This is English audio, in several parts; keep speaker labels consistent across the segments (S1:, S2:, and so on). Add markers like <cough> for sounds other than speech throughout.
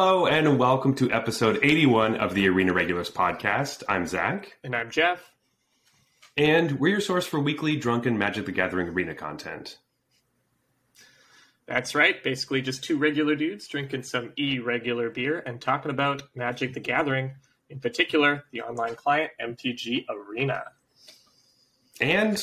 S1: Hello and welcome to episode 81 of the Arena Regulars podcast. I'm Zach.
S2: And I'm Jeff.
S1: And we're your source for weekly drunken Magic the Gathering arena content.
S2: That's right. Basically, just two regular dudes drinking some irregular beer and talking about Magic the Gathering, in particular, the online client MTG Arena.
S1: And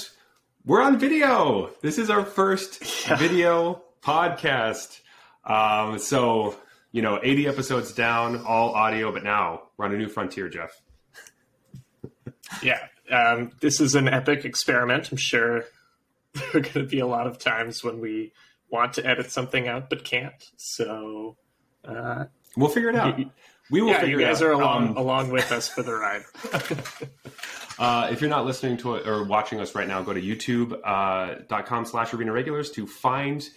S1: we're on video. This is our first <laughs> yeah. video podcast. Um, so, you know, 80 episodes down, all audio, but now we're on a new frontier, Jeff.
S2: yeah. Um, this is an epic experiment. I'm sure <laughs> there are going to be a lot of times when we want to edit something out but can't. So, uh,
S1: we'll figure it out. we will
S2: yeah,
S1: figure
S2: you guys
S1: are
S2: along, um, along with us for the ride. <laughs>
S1: Uh, if you're not listening to it or watching us right now, go to youtube.com uh, slash arena regulars to find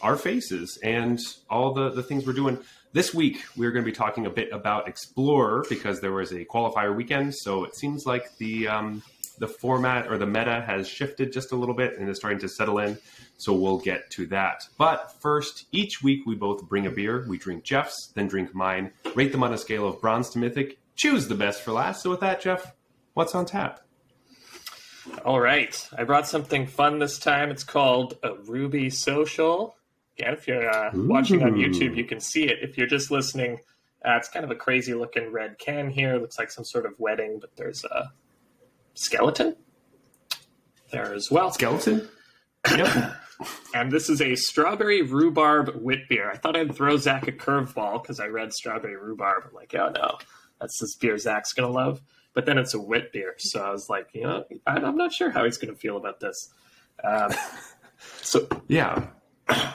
S1: our faces and all the, the things we're doing. This week, we're going to be talking a bit about Explorer because there was a qualifier weekend. So it seems like the, um, the format or the meta has shifted just a little bit and is starting to settle in. So we'll get to that. But first, each week we both bring a beer. We drink Jeff's, then drink mine, rate them on a scale of bronze to mythic, choose the best for last. So with that, Jeff, What's on tap?
S2: All right. I brought something fun this time. It's called a Ruby Social. Yeah, if you're uh, watching on YouTube, you can see it. If you're just listening, uh, it's kind of a crazy looking red can here. It Looks like some sort of wedding, but there's a skeleton there as well.
S1: Skeleton? <coughs>
S2: Yep. and this is a strawberry rhubarb wit beer. I thought I'd throw Zach a curveball because I read strawberry rhubarb. I'm like, oh no, that's this beer Zach's going to love but then it's a wit beer. So I was like, you know, I'm not sure how he's going to feel about this. Um, so <laughs>
S1: yeah. <coughs>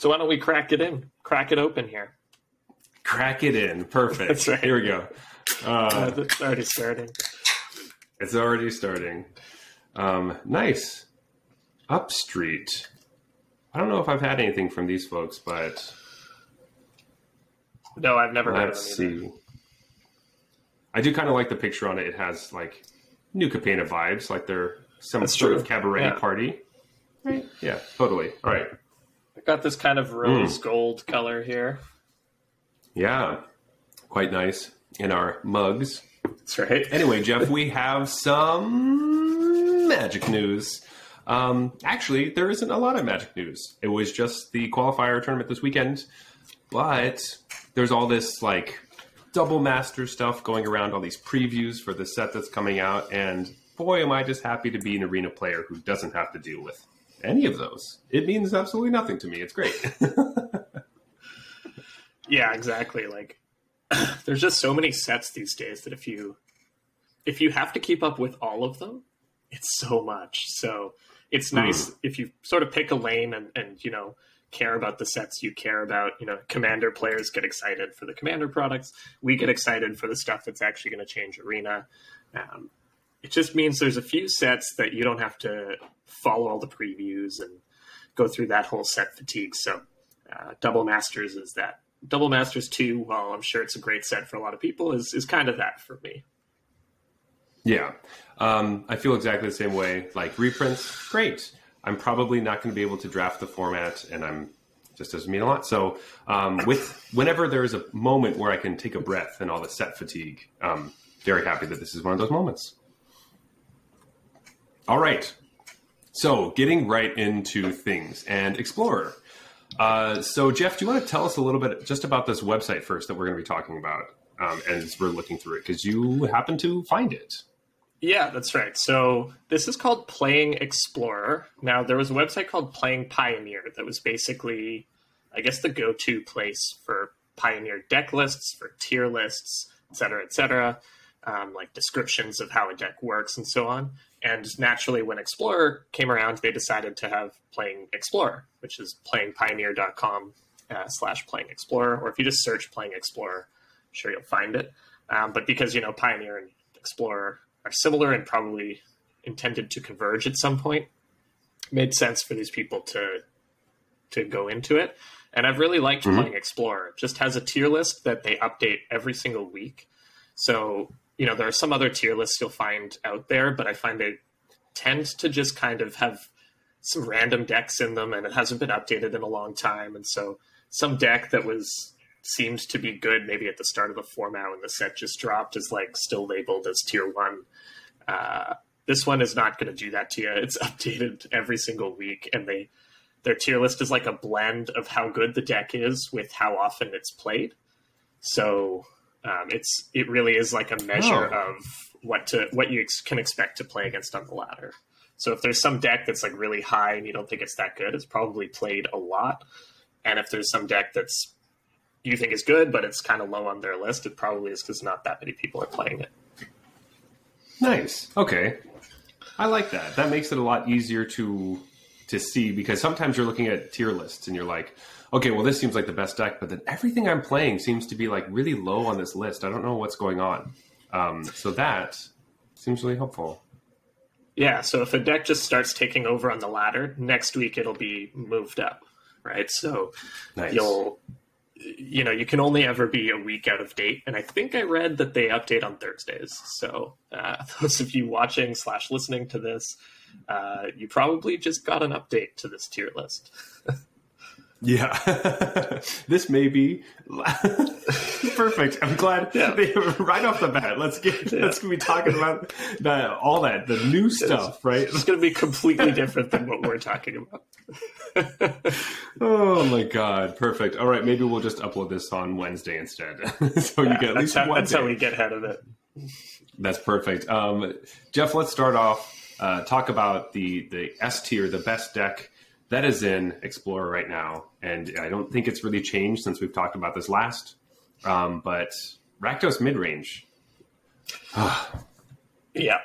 S2: So why don't we crack it in? Crack it open here.
S1: Crack it in. Perfect.
S2: That's right.
S1: Here we go.
S2: Uh, uh, it's already starting.
S1: It's already starting. Um, nice. Upstreet. I don't know if I've had anything from these folks, but
S2: no, I've never.
S1: Let's see. I do kind of like the picture on it. It has like New Capenna vibes, like they're some That's sort true. of cabaret yeah. party. Right. Yeah, totally. All right.
S2: I got this kind of rose mm. gold color here.
S1: Yeah, quite nice in our mugs.
S2: That's right.
S1: Anyway, Jeff, we have some magic news. Um, actually, there isn't a lot of magic news. It was just the qualifier tournament this weekend, but there's all this like double master stuff going around, all these previews for the set that's coming out, and boy, am I just happy to be an arena player who doesn't have to deal with any of those. It means absolutely nothing to me. It's great. <laughs>
S2: yeah, exactly. Like <clears throat> there's just so many sets these days that if you if you have to keep up with all of them, it's so much. So it's nice mm. if you sort of pick a lane and, and you know care about the sets you care about. You know, commander players get excited for the commander products. We get excited for the stuff that's actually going to change arena. Um, it just means there's a few sets that you don't have to follow all the previews and go through that whole set fatigue. So, uh, Double Masters is that. Double Masters 2, while I'm sure it's a great set for a lot of people, is, is kind of that for me.
S1: Yeah. Um, I feel exactly the same way. Like reprints, great. I'm probably not going to be able to draft the format, and I'm just doesn't mean a lot. So, um, with whenever there's a moment where I can take a breath and all the set fatigue, um, very happy that this is one of those moments. All right, so getting right into things and Explorer. Uh, so, Jeff, do you want to tell us a little bit just about this website first that we're going to be talking about um, as we're looking through it? Because you happen to find it.
S2: Yeah, that's right. So this is called Playing Explorer. Now, there was a website called Playing Pioneer that was basically, I guess, the go to place for Pioneer deck lists, for tier lists, et cetera, et cetera, um, like descriptions of how a deck works and so on. And naturally, when Explorer came around, they decided to have Playing Explorer, which is playingpioneer.com uh, slash Playing Explorer. Or if you just search Playing Explorer, I'm sure you'll find it. Um, but because, you know, Pioneer and Explorer are similar and probably intended to converge at some point. made sense for these people to to go into it. And I've really liked mm-hmm. playing Explorer. It just has a tier list that they update every single week. So, you know, there are some other tier lists you'll find out there, but I find they tend to just kind of have some random decks in them and it hasn't been updated in a long time. And so some deck that was seemed to be good maybe at the start of the format when the set just dropped is like still labeled as tier one. Uh, this one is not going to do that to you. It's <laughs> updated every single week, and they their tier list is like a blend of how good the deck is with how often it's played. So um, it's it really is like a measure
S1: Oh.
S2: of what to what you ex- can expect to play against on the ladder. So if there's some deck that's like really high and you don't think it's that good, it's probably played a lot. And if there's some deck that's you think is good but it's kind of low on their list, it probably is because not that many people are playing it.
S1: Nice. Okay. I like that. That makes it a lot easier to to see because sometimes you're looking at tier lists and you're like, okay, well this seems like the best deck, but then everything I'm playing seems to be like really low on this list. I don't know what's going on. Um, so that seems really helpful.
S2: Yeah, so if a deck just starts taking over on the ladder, next week it'll be moved up, right? So
S1: Nice.
S2: you'll you know you can only ever be a week out of date and i think i read that they update on thursdays so uh, <laughs> those of you watching slash listening to this uh, you probably just got an update to this tier list <laughs>
S1: Yeah, <laughs> this may be <laughs> perfect. I'm glad
S2: Yeah.
S1: they, <laughs> right off the bat. Let's get
S2: Yeah.
S1: let's be talking about the, all that the new stuff, right?
S2: it's going to be completely different than what we're talking about
S1: Oh my god, perfect. All right, maybe we'll just upload this on Wednesday instead, so you get at least
S2: how,
S1: one.
S2: that's how we get ahead of it
S1: That's perfect. Um, Jeff, let's start off. Uh, talk about the the S tier, the best deck that is in Explorer right now, and I don't think it's really changed since we've talked about this last. Um, but Rakdos mid range. <sighs>
S2: Yeah.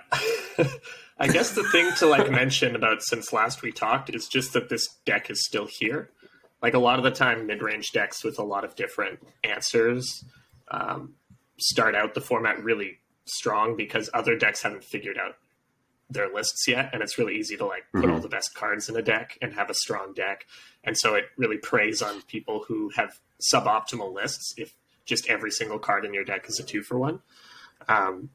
S2: <laughs> I guess the thing to like mention about since last we talked is just that this deck is still here. Like a lot of the time, mid-range decks with a lot of different answers um, start out the format really strong because other decks haven't figured out their lists yet, and it's really easy to like put all the best cards in a deck and have a strong deck. And so it really preys on people who have suboptimal lists if just every single card in your deck is a two for one. Um,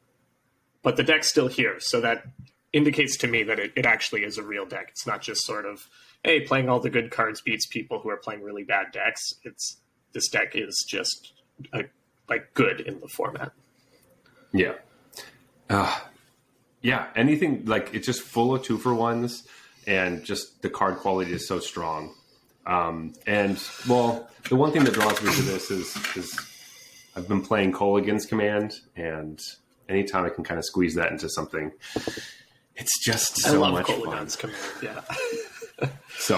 S2: but the deck's still here, so that indicates to me that it, it actually is a real deck. It's not just sort of, hey, playing all the good cards beats people who are playing really bad decks. It's this deck is just a, like good in the format.
S1: Yeah. Uh, yeah, anything like it's just full of two for ones, and just the card quality is so strong. Um, and well, the one thing that draws me to this is is I've been playing Kolaghan's Command, and anytime I can kind of squeeze that into something, it's just so
S2: I love
S1: much fun.
S2: Kolaghan's command. Yeah,
S1: So,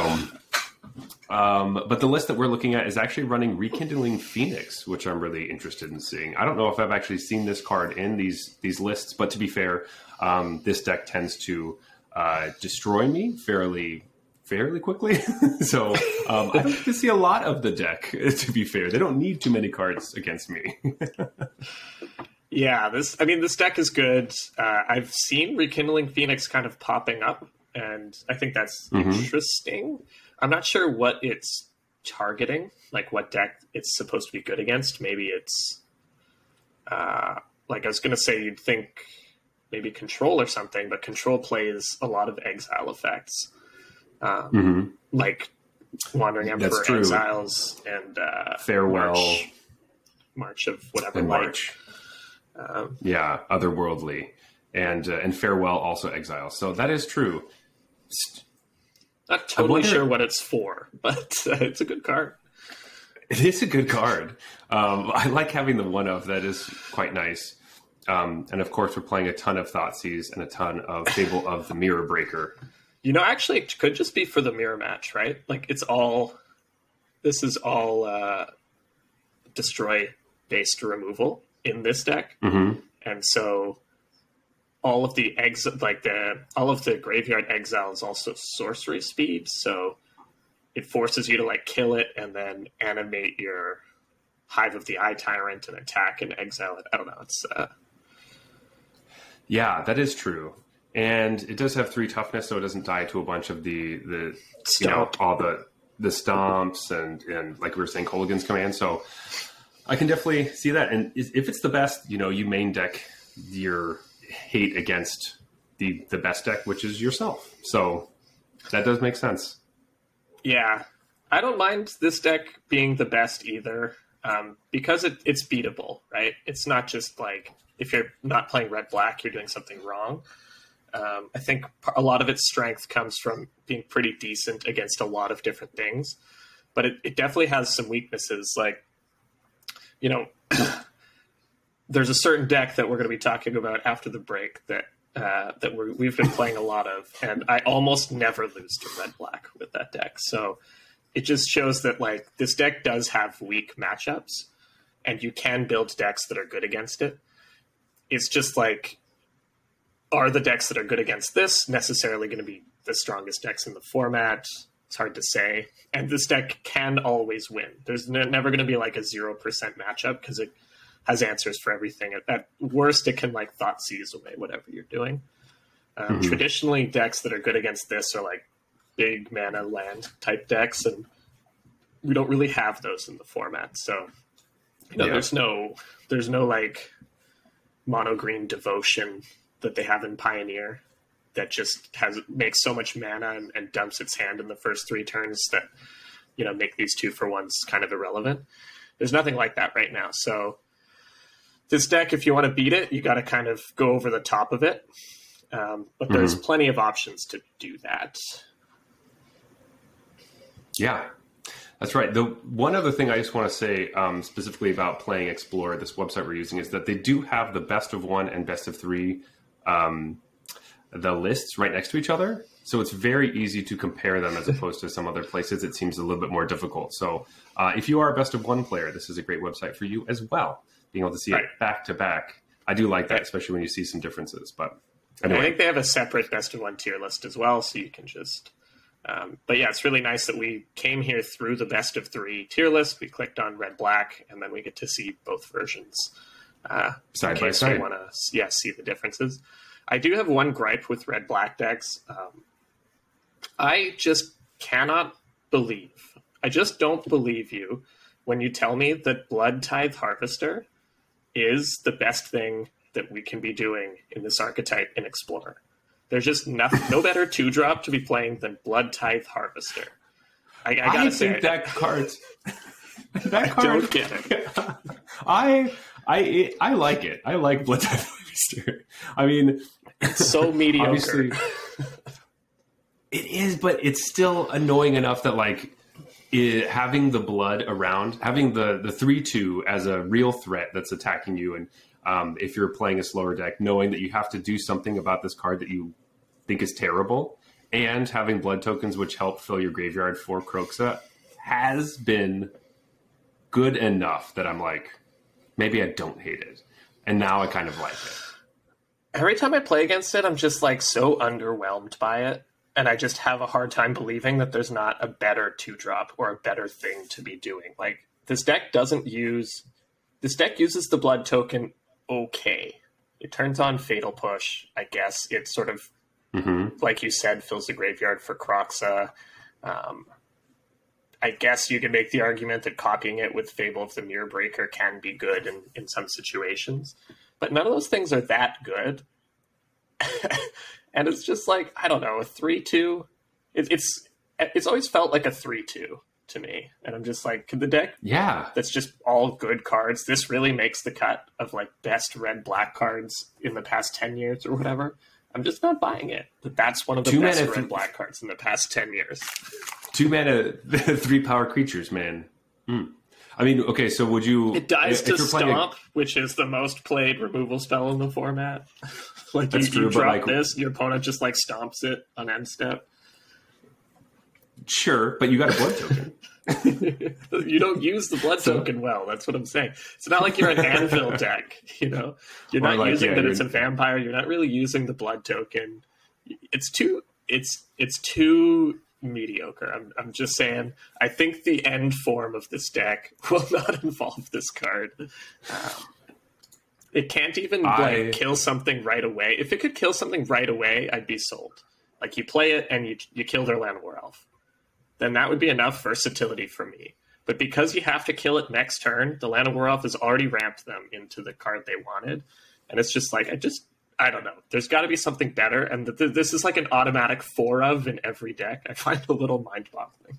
S1: um, but the list that we're looking at is actually running Rekindling Phoenix, which I'm really interested in seeing. I don't know if I've actually seen this card in these these lists, but to be fair, um, this deck tends to uh, destroy me fairly fairly quickly. <laughs> so um, I don't get to see a lot of the deck. <laughs> To be fair, they don't need too many cards against me. <laughs>
S2: yeah. This, I mean, this deck is good. Uh, I've seen Rekindling Phoenix kind of popping up, and I think that's
S1: Mhm.
S2: interesting. I'm not sure what it's targeting, like what deck it's supposed to be good against. Maybe it's, uh, like I was going to say, you'd think maybe control or something, but control plays a lot of exile effects, um,
S1: hmm
S2: like Wandering Emperor exiles and uh,
S1: Farewell
S2: March, March of whatever
S1: and.
S2: March. Um,
S1: Yeah, otherworldly, and uh, and farewell also exile. So that is true.
S2: Not totally
S1: wonder-
S2: sure what it's for, but uh, it's a good card.
S1: It is a good card. Um, I like having the one of that is quite nice. Um, and of course, we're playing a ton of Thoughtseize and a ton of Fable of the Mirror Breaker.
S2: You know, actually, it could just be for the mirror match, right? Like it's all. This is all uh, destroy based removal in this deck,
S1: hmm
S2: and so all of the ex like the all of the graveyard exile is also sorcery speed, so it forces you to like kill it and then animate your hive of the eye tyrant and attack and exile it. I don't know. It's uh,
S1: Yeah, that is true. And it does have three toughness, so it doesn't die to a bunch of the the you know all the the stomps and and like we were saying, Kolaghan's command. So I can definitely see that. And if it's the best, you know, you main deck your hate against the the best deck, which is yourself. So that does make sense.
S2: Yeah, I don't mind this deck being the best either. um, because it, it's beatable, right? It's not just like if you're not playing red black, you're doing something wrong. Um, I think a lot of its strength comes from being pretty decent against a lot of different things, but it, it definitely has some weaknesses. Like, you know, there's a certain deck that we're going to be talking about after the break that uh, that we have been playing a lot of, and I almost never lose to red black with that deck. So it just shows that like this deck does have weak matchups, and you can build decks that are good against it. It's just like are the decks that are good against this necessarily going to be the strongest decks in the format? It's hard to say. And this deck can always win. There's never going to be like a 0% matchup because it has answers for everything. At, at, worst, it can like thought seize away whatever you're doing. Um, mm-hmm. Traditionally, decks that are good against this are like big mana land type decks, and we don't really have those in the format. So, you know, yeah. there's no there's no like mono green devotion that they have in Pioneer that just has makes so much mana and, and, dumps its hand in the first three turns that you know make these two for ones kind of irrelevant. There's nothing like that right now. So this deck, if you want to beat it, you got to kind of go over the top of it. Um, but there's mm-hmm. plenty of options to do that.
S1: Yeah, that's right. The one other thing I just want to say um, specifically about playing Explorer, this website we're using, is that they do have the best of one and best of three um, the lists right next to each other. So it's very easy to compare them as opposed to some other places. It seems a little bit more difficult. So uh, if you are a best of one player, this is a great website for you as well. Being able to see right. it back to back. I do like that, especially when you see some differences. But
S2: anyway. I think they have a separate best of one tier list as well, so you can just. Um, but yeah, it's really nice that we came here through the best of three tier list. We clicked on red black, and then we get to see both versions uh,
S1: side by side.
S2: Want to yeah see the differences. I do have one gripe with red black decks. Um, I just cannot believe. I just don't believe you when you tell me that Blood Tithe Harvester is the best thing that we can be doing in this archetype in Explorer. There's just nothing, no better two drop to be playing than Blood Tithe Harvester. I, I gotta
S1: I
S2: say,
S1: think that card. <laughs>
S2: that card. I don't get it. <laughs>
S1: I I I like it. I like Blood Tithe Harvester. I mean,
S2: it's so <laughs> mediocre.
S1: it is, but it's still annoying enough that like it, having the blood around, having the the three two as a real threat that's attacking you, and um, if you're playing a slower deck, knowing that you have to do something about this card that you think is terrible, and having blood tokens which help fill your graveyard for Kroxa has been good enough that I'm like, maybe I don't hate it. And now I kind of like it.
S2: Every time I play against it, I'm just like so underwhelmed by it. And I just have a hard time believing that there's not a better two drop or a better thing to be doing. Like, this deck doesn't use. This deck uses the blood token okay. It turns on Fatal Push. I guess it sort of, mm-hmm. like you said, fills the graveyard for Kroxa. Um, I guess you can make the argument that copying it with Fable of the Mirror Breaker can be good in, in some situations, but none of those things are that good. <laughs> and it's just like I don't know, a three-two. It, it's it's always felt like a three-two to me, and I'm just like, could the deck,
S1: yeah,
S2: that's just all good cards. This really makes the cut of like best red black cards in the past ten years or whatever. I'm just not buying it. But that's one of the Two best red th- black cards in the past ten years.
S1: Two mana, <laughs> three power creatures, man. Mm. I mean, okay, so would you?
S2: It dies to stomp, a... which is the most played removal spell in the format. <laughs> like That's you, true, you drop like... this, your opponent just like stomps it on end step.
S1: Sure, but you got a blood token. <laughs> <laughs>
S2: you don't use the blood so, token well. That's what I'm saying. It's not like you're an anvil deck. You know, you're not like, using yeah, that it's a vampire. You're not really using the blood token. It's too. It's it's too mediocre. I'm, I'm just saying. I think the end form of this deck <laughs> will not involve this card. Um, it can't even I... like kill something right away. If it could kill something right away, I'd be sold. Like you play it and you you kill their Llanowar Elf, then that would be enough versatility for me. But because you have to kill it next turn, the Llanowar Elf has already ramped them into the card they wanted, and it's just like I just I don't know. There's got to be something better, and th- th- this is like an automatic four of in every deck. I find a little mind boggling.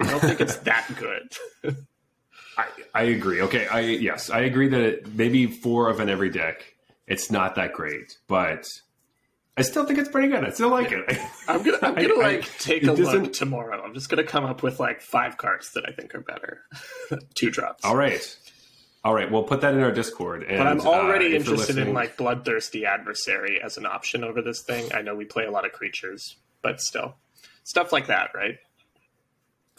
S2: I don't think it's that good. <laughs>
S1: I, I agree. Okay, I yes, I agree that it, maybe four of in every deck, it's not that great, but I still think it's pretty good. I still like it. <laughs>
S2: I'm gonna I'm gonna
S1: I- I-
S2: like take
S1: it
S2: a
S1: doesn't-
S2: look tomorrow. I'm just gonna come up with like five cards that I think are better. <laughs> Two drops.
S1: All right, all right. We'll put that in our Discord. And,
S2: But I'm already
S1: uh,
S2: interested in like bloodthirsty adversary as an option over this thing. I know we play a lot of creatures, but still, stuff like that, right?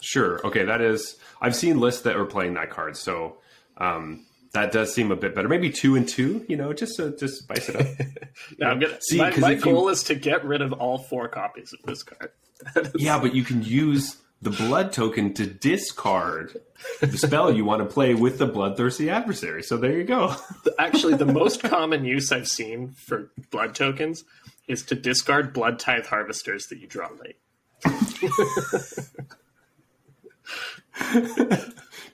S1: Sure. Okay, that is. I've seen lists that are playing that card, so um, that does seem a bit better. Maybe two and two. You know, just to just spice it up. <laughs>
S2: Now I'm gonna.
S1: See,
S2: my my
S1: if you-
S2: goal is to get rid of all four copies of this card. <laughs>
S1: yeah, but you can use the blood token to discard the spell you want to play with the bloodthirsty adversary. So there you go.
S2: Actually, the most common use I've seen for blood tokens is to discard blood tithe harvesters that you draw late. <laughs>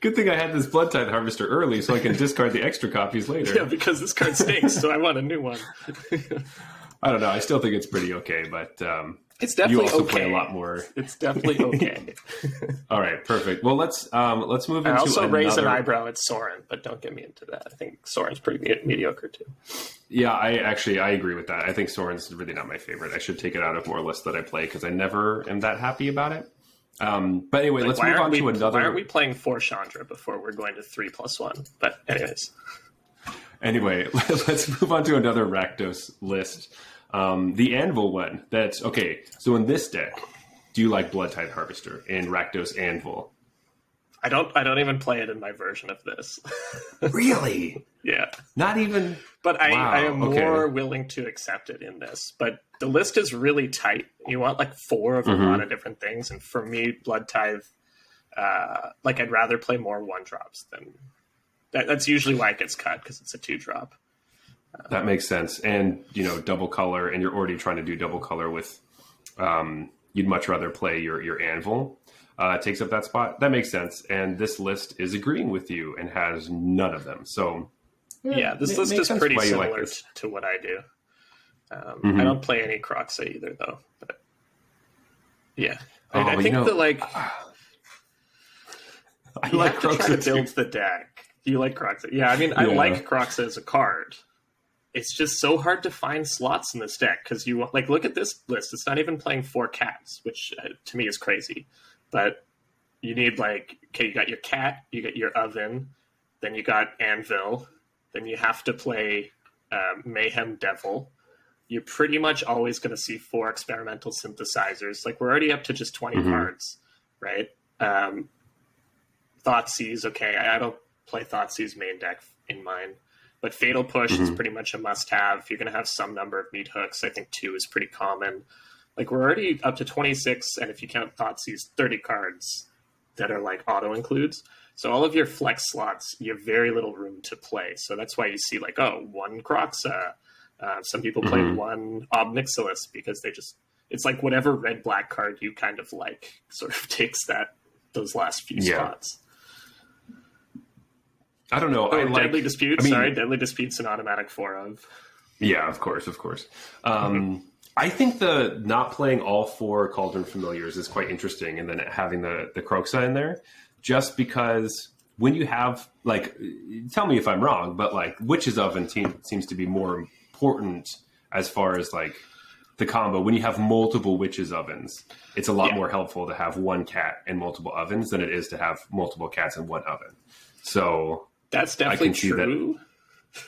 S1: Good thing I had this blood tithe harvester early, so I can discard the extra copies later.
S2: Yeah, because this card stinks, so I want a new one. <laughs>
S1: I don't know. I still think it's pretty okay, but um,
S2: It's definitely you
S1: also
S2: okay.
S1: play a lot more. <laughs>
S2: It's definitely okay. <laughs>
S1: All right, perfect. Well, let's um, let's move
S2: I
S1: into
S2: also raise an eyebrow at Sorin, but don't get me into that. I think Sorin's pretty me- mediocre too.
S1: Yeah, I actually I agree with that. I think Sorin's really not my favorite. I should take it out of more lists that I play because I never am that happy about it. Um, but anyway, let's move on
S2: we,
S1: to another.
S2: Why aren't we playing four Chandra before we're going to three plus one? But anyways,
S1: Anyway, <laughs> let's move on to another Rakdos list. Um, the Anvil one. That's okay. So in this deck, do you like Blood Tithe Harvester and Rakdos Anvil?
S2: I don't. I don't even play it in my version of this. <laughs>
S1: Really?
S2: yeah,
S1: Not even.
S2: but I,
S1: Wow,
S2: I am
S1: okay.
S2: more willing to accept it in this. But the list is really tight. You want like four of a
S1: Mhm.
S2: lot of different things, and for me, Blood Tithe. Uh, like I'd rather play more one drops than that, that's usually why it gets cut because it's a two drop.
S1: That makes sense. And you know, double color, and you're already trying to do double color with. Um, you'd much rather play your your Anvil. Uh, takes up that spot. That makes sense. And this list is agreeing with you and has none of them. So
S2: Yeah, this list is pretty
S1: why you like
S2: similar to what I do. Um,
S1: Mhm.
S2: I don't play any Kroxa either, though. But yeah,
S1: Oh,
S2: I, I
S1: you
S2: think
S1: know-
S2: the like <sighs>
S1: I
S2: you
S1: like
S2: have to try to build
S1: too.
S2: the deck. Do you like Kroxa? Yeah, I mean, I like Kroxa as a card. It's just so hard to find slots in this deck because you like look at this list. It's not even playing four cats, which uh, to me is crazy. But you need like okay, you got your cat, you got your oven, then you got anvil, then you have to play uh, mayhem devil. You're pretty much always going to see four experimental synthesizers. Like we're already up to just 20
S1: Mhm.
S2: cards, right? Um, Thoughtseize, okay, I, I don't play Thoughtseize main deck in mine, but Fatal Push is
S1: Mhm.
S2: pretty much a must-have. You're going to have some number of meat hooks. I think two is pretty common. Like we're already up to 26, and if you count Thoughtseize, 30 cards that are like auto includes. So all of your flex slots, you have very little room to play. So that's why you see like, oh, one Kroxa. Uh, some people play
S1: Mhm.
S2: one Ob Nixilis because they just it's like whatever red black card you kind of like sort of <laughs> takes that those last few
S1: Yeah.
S2: spots.
S1: I don't know.
S2: Oh,
S1: I like
S2: Deadly Disputes.
S1: I mean-
S2: Sorry, Deadly Disputes an automatic four of.
S1: Yeah, of course, of course. Um, <laughs> I think the not playing all four Cauldron Familiars is quite interesting, and then having the the Kroxa in there, just because when you have like, tell me if I'm wrong, but like Witch's Oven team seems to be more important as far as like the combo. When you have multiple Witches Ovens, it's a lot
S2: Yeah.
S1: more helpful to have one cat and multiple ovens than it is to have multiple cats and one oven. So,
S2: That's definitely
S1: can see that.
S2: true.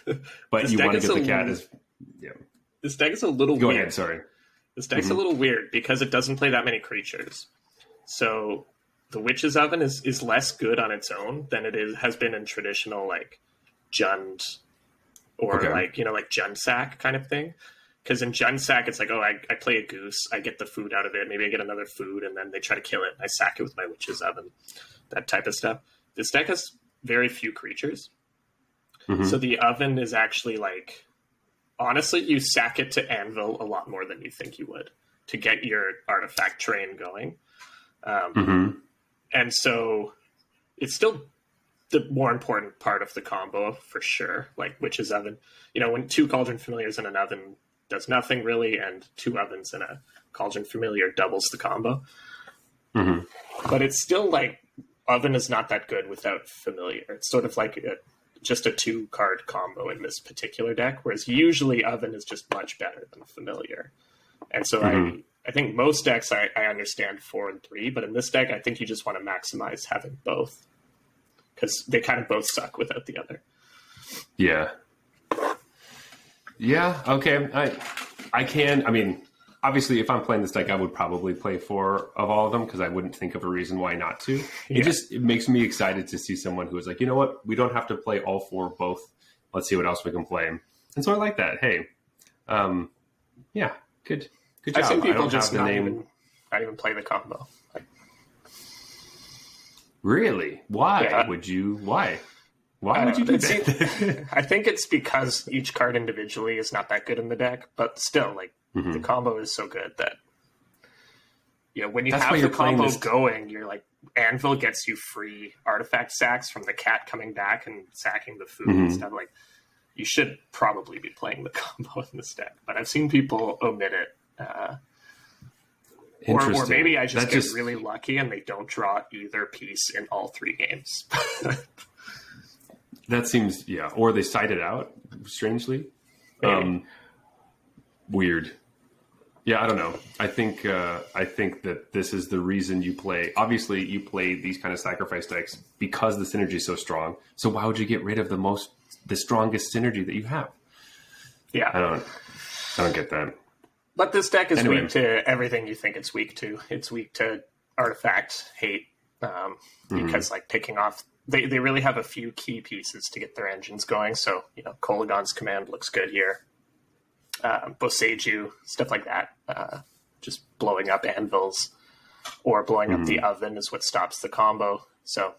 S2: <laughs>
S1: but you want to get the cat as yeah.
S2: This deck is a little
S1: Go
S2: weird.
S1: ahead. Sorry.
S2: This deck's
S1: Mhm.
S2: a little weird because it doesn't play that many creatures. So the Witch's Oven is, is less good on its own than it is has been in traditional like Jund or
S1: Okay.
S2: like you know like Jund Sack kind of thing. Because in Jund Sack, it's like, oh, I, I play a goose, I get the food out of it, maybe I get another food, and then they try to kill it, and I sack it with my Witch's Oven, that type of stuff. This deck has very few creatures,
S1: Mhm.
S2: so the oven is actually like honestly you sack it to anvil a lot more than you think you would to get your artifact train going. Um,
S1: hmm
S2: and so it's still the more important part of the combo for sure like witch's oven. You know when two cauldron familiars in an oven does nothing really and two ovens in a cauldron familiar doubles the combo.
S1: Hmm
S2: but it's still like Oven is not that good without Familiar. It's sort of like a, just a two card combo in this particular deck, whereas usually Oven is just much better than Familiar. And so
S1: Mhm.
S2: I, I think most decks I, I understand four and three, but in this deck, I think you just want to maximize having both because they kind of both suck without the other.
S1: Yeah. Yeah. Okay. I I can. I mean, obviously, if I'm playing this deck, I would probably play four of all of them because I wouldn't think of a reason why not to. It
S2: Yeah.
S1: just it makes me excited to see someone who is like, you know what, we don't have to play all four both. Let's see what else we can play. And so I like that. Hey, um, yeah, good, good
S2: I've
S1: job.
S2: seen
S1: I
S2: people just not
S1: name.
S2: even, not even play the combo. Like,
S1: Really? Why
S2: Yeah.
S1: would you? Why? Why would you
S2: don't
S1: do
S2: know.
S1: that?
S2: I think it's because each card individually is not that good in the deck, but still, like
S1: Mhm.
S2: the combo is so good that you know when you
S1: That's
S2: have the combo
S1: this-
S2: going, you're like Anvil gets you free artifact sacks from the cat coming back and sacking the food and
S1: Mhm.
S2: stuff. Like you should probably be playing the <laughs> combo in this deck, but I've seen people omit it. Uh, or, or
S1: Interesting.
S2: maybe I just
S1: That
S2: get really lucky and they don't draw either piece in all three games. <laughs>
S1: That seems yeah, or they cite it out strangely. Um, weird. Yeah, I don't know. I think uh, I think that this is the reason you play. Obviously, you play these kind of sacrifice decks because the synergy is so strong. So why would you get rid of the most, the strongest synergy that you have?
S2: Yeah, I
S1: don't. I don't get that.
S2: but this deck is
S1: Anyway.
S2: weak to everything you think it's weak to. It's weak to artifact hate um,
S1: Mm-hmm.
S2: because like picking off. They, they really have a few key pieces to get their engines going. So, you know, Kolaghan's command looks good here. Uh, Boseiju, stuff like that. Uh, just blowing up anvils or blowing up
S1: Mm-hmm.
S2: the oven is what stops the combo. So,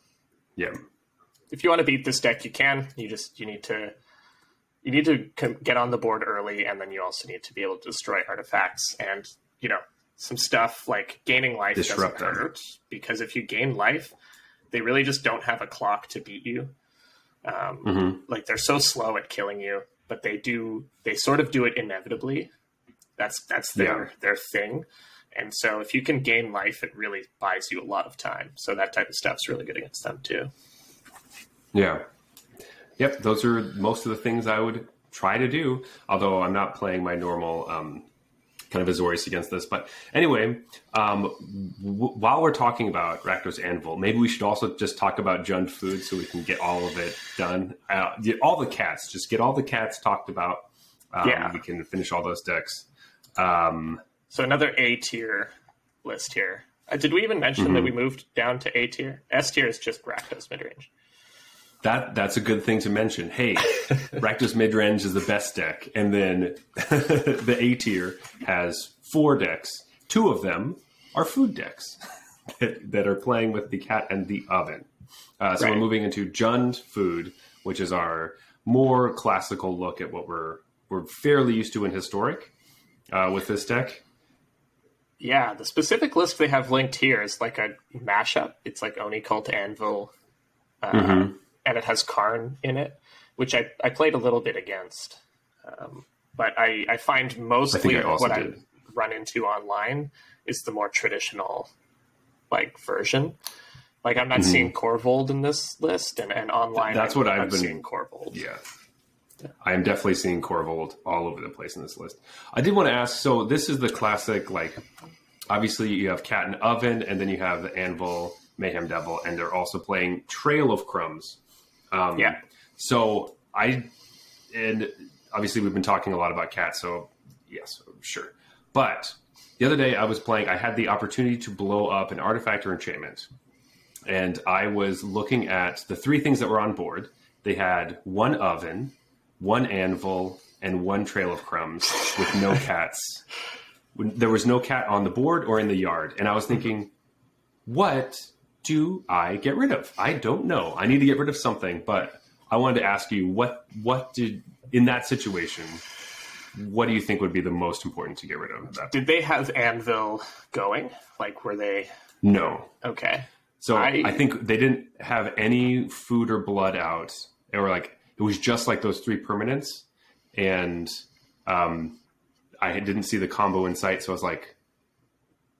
S1: Yeah.
S2: if you want to beat this deck, you can. You just you need to you need to com- get on the board early, and then you also need to be able to destroy artifacts and you know some stuff like gaining life
S1: Disrupt
S2: doesn't hurt because if you gain life, they really just don't have a clock to beat you. Um,
S1: hmm
S2: Like they're so slow at killing you, but they do they sort of do it inevitably. That's that's their
S1: Yeah.
S2: their thing. And so if you can gain life, it really buys you a lot of time. So that type of stuff's really good against them too.
S1: Yeah. Yep. Those are most of the things I would try to do. Although I'm not playing my normal um, kind of Azorius against this. But anyway, um, w- while we're talking about Rakdos Anvil, maybe we should also just talk about Jund Food so we can get all of it done. Uh, all the cats. Just get all the cats talked about. Um,
S2: Yeah.
S1: We can finish all those decks. Um,
S2: So another A tier list here. Uh, did we even mention
S1: Mm-hmm.
S2: that we moved down to A tier? S tier is just Rakdos midrange.
S1: That that's a good thing to mention. Hey, <laughs> Rakdos Midrange is the best deck, and then <laughs> the A tier has four decks. Two of them are food decks <laughs> that, that are playing with the cat and the oven. Uh, so
S2: Right.
S1: we're moving into Jund Food, which is our more classical look at what we're we're fairly used to in historic uh, with this deck.
S2: Yeah, the specific list they have linked here is like a mashup. It's like Oni Cult Anvil, uh,
S1: Mhm.
S2: And it has Karn in it, which I, I played a little bit against. Um, but I, I find mostly
S1: I also
S2: what I
S1: did.
S2: run into online is the more traditional like version. Like I'm not seeing Korvold in this list, and, and online
S1: Mm-hmm. That's
S2: I'm,
S1: what I've
S2: I'm
S1: been-
S2: seeing Korvold.
S1: Yeah. I am definitely seeing Korvold all over the place in this list. I did want to ask so this is the classic, like, obviously you have Cat and Oven, and then you have the Anvil, Mayhem Devil, and they're also playing Trail of Crumbs. Um,
S2: Yeah.
S1: So I, and obviously we've been talking a lot about cats, so yes, sure. But the other day I was playing, I had the opportunity to blow up an artifact or enchantment. And I was looking at the three things that were on board. They had one oven, one anvil, and one trail of crumbs with no <laughs> cats. There was no cat on the board or in the yard. And I was thinking, what do I get rid of? I don't know. I need to get rid of something, but I wanted to ask you what what did in that situation, what do you think would be the most important to get rid of? That?
S2: Did they have Anvil going? Like, were they
S1: No.
S2: okay?
S1: So
S2: I-
S1: I, think they didn't have any food or blood out. They were like it was just like those three permanents, and um, I didn't see the combo in sight. So I was like,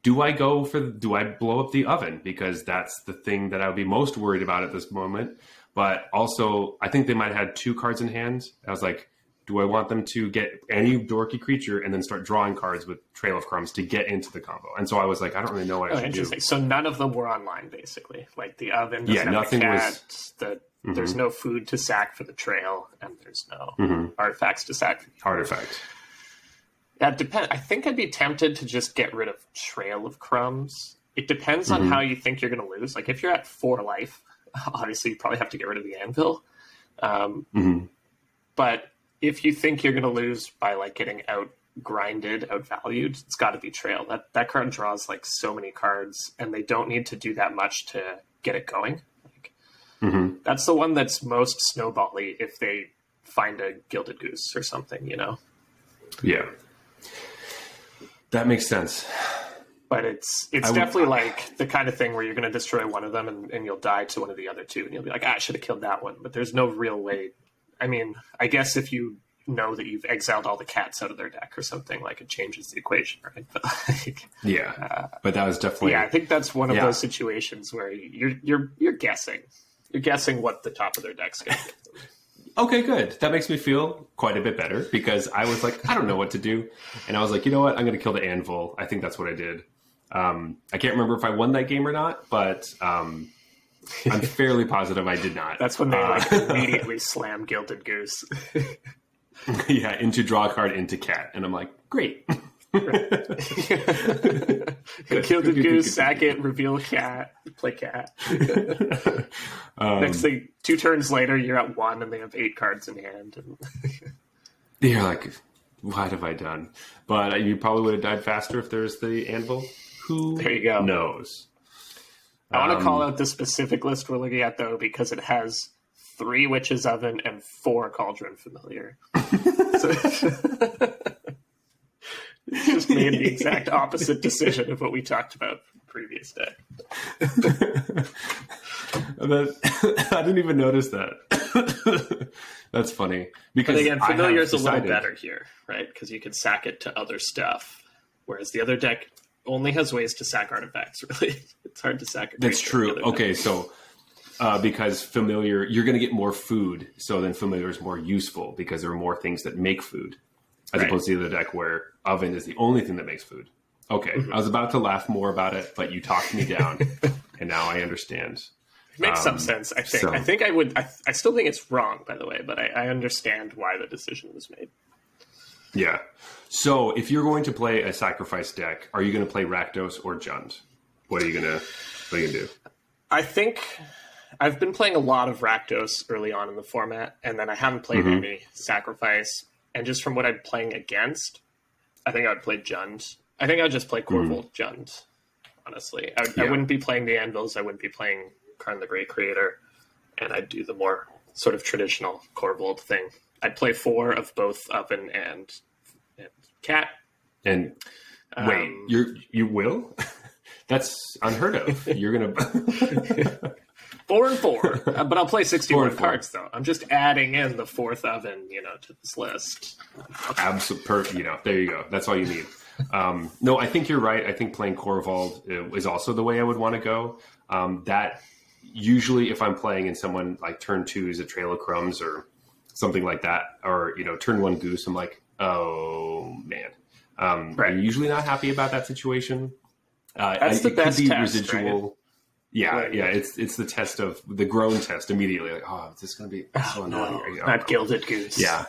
S1: do I go for do I blow up the oven because that's the thing that I would be most worried about at this moment. But also, I think they might have had two cards in hand. I was like, do I want them to get any dorky creature and then start drawing cards with Trail of Crumbs to get into the combo? And so I was like, I don't really know what
S2: Oh,
S1: I should do.
S2: So none of them were online, basically. Like the oven
S1: Yeah,
S2: have
S1: nothing
S2: a cat.
S1: was-
S2: The, There's no food to sack for the trail, and there's no
S1: Mhm.
S2: artifacts to sack. For the
S1: Artifact.
S2: Yeah, depend. I think I'd be tempted to just get rid of Trail of Crumbs. It depends on
S1: Mhm.
S2: how you think you're going to lose. Like if you're at four life, <laughs> obviously you probably have to get rid of the anvil. Um,
S1: hmm
S2: but if you think you're going to lose by like getting out grinded, outvalued, it's got to be Trail. That that card draws like so many cards, and they don't need to do that much to get it going. Like,
S1: hmm
S2: that's the one that's most snowbally if they find a gilded goose or something, you know.
S1: Yeah. That makes sense.
S2: but it's it's
S1: I would-
S2: definitely like the kind of thing where you're going to destroy one of them and, and you'll die to one of the other two and you'll be like ah, i should have killed that one but there's no real way i mean i guess if you know that you've exiled all the cats out of their deck or something like it changes the equation right <laughs> but like,
S1: Yeah. But that was definitely
S2: yeah i think that's one of
S1: Yeah.
S2: those situations where you're you're you're guessing you're guessing what the top of their deck's going to be
S1: Okay, good. That makes me feel quite a bit better because I was like, I don't know what to do. And I was like, you know what? I'm going to kill the anvil. I think that's what I did. Um, I can't remember if I won that game or not, but um, I'm <laughs> fairly positive I did not.
S2: that's when they
S1: Uh,
S2: like <laughs> immediately slam gilded goose <laughs>
S1: yeah, into draw card into cat. And I'm like, great. <laughs> good, good, <laughs>
S2: goose sack it reveal cat play cat <laughs>
S1: um,
S2: Next thing, two turns later, you're at one, and they have eight cards in hand. And
S1: you're like, what have I done? But you probably would have died faster if there's the anvil. Who
S2: There you go.
S1: knows?
S2: I want to
S1: Um,
S2: call out the specific list we're looking at though, because it has three witches oven and four cauldron familiar. so, it's just made the exact <laughs> opposite decision of what we talked about previous day. <laughs>
S1: That- I didn't even notice that. <coughs> That's funny because
S2: But again, familiar is a little better here, right? Because you can sack it to other stuff, whereas the other deck only has ways to sack artifacts. <laughs> Really, it's hard to sack.
S1: That's true.
S2: other deck.
S1: Okay, so uh, because familiar, you're going to get more food, so then familiar is more useful because there are more things that make food, as
S2: Right.
S1: opposed to the other deck where oven is the only thing that makes food. Okay,
S2: Mm-hmm.
S1: I was about to laugh more about it, but you talked me down, <laughs> and now I understand.
S2: It makes some
S1: Um,
S2: sense. I think.
S1: so-
S2: I think I would. I, I still think it's wrong, by the way, but I, I understand why the decision was made.
S1: Yeah. So if you're going to play a sacrifice deck, are you going to play Rakdos or Jund? What are you gonna What are you gonna do?
S2: I think I've been playing a lot of Rakdos early on in the format, and then I haven't played
S1: Mhm.
S2: any Sacrifice. And just from what I'm playing against, I think I would play Jund. I think I'd just play Korvold Jund. Honestly, I, I
S1: Mm-hmm.
S2: Wouldn't be playing the Anvils. I wouldn't be playing Karn the Great Creator, and I'd do the more sort of traditional Korvold thing. I'd play four of both Oven and, and Cat.
S1: And wait,
S2: Um,
S1: you you will? <laughs> That's unheard of. You're gonna. <laughs> <laughs>
S2: Four and four, <laughs> Uh, but I'll play
S1: Four
S2: sixty-one
S1: and four.
S2: cards though. I'm just adding in the fourth oven, you know, to this list.
S1: Absolutely, you know, there you go. That's all you need. Um, no, I think you're right. I think playing Korvold uh, is also the way I would want to go. Um, that usually, if I'm playing and someone like turn two is a Trail of Crumbs or something like that, or you know, turn one Goose, I'm like, oh man. Um,
S2: Right.
S1: I'm usually not happy about that situation. Uh,
S2: That's
S1: I-
S2: the
S1: it
S2: best
S1: could be
S2: test,
S1: residual.
S2: Right.
S1: Yeah, yeah, it's it's the test of the grown test immediately. Like, oh, this is going to be so annoying.
S2: No,
S1: Oh,
S2: not gilded goose.
S1: yeah,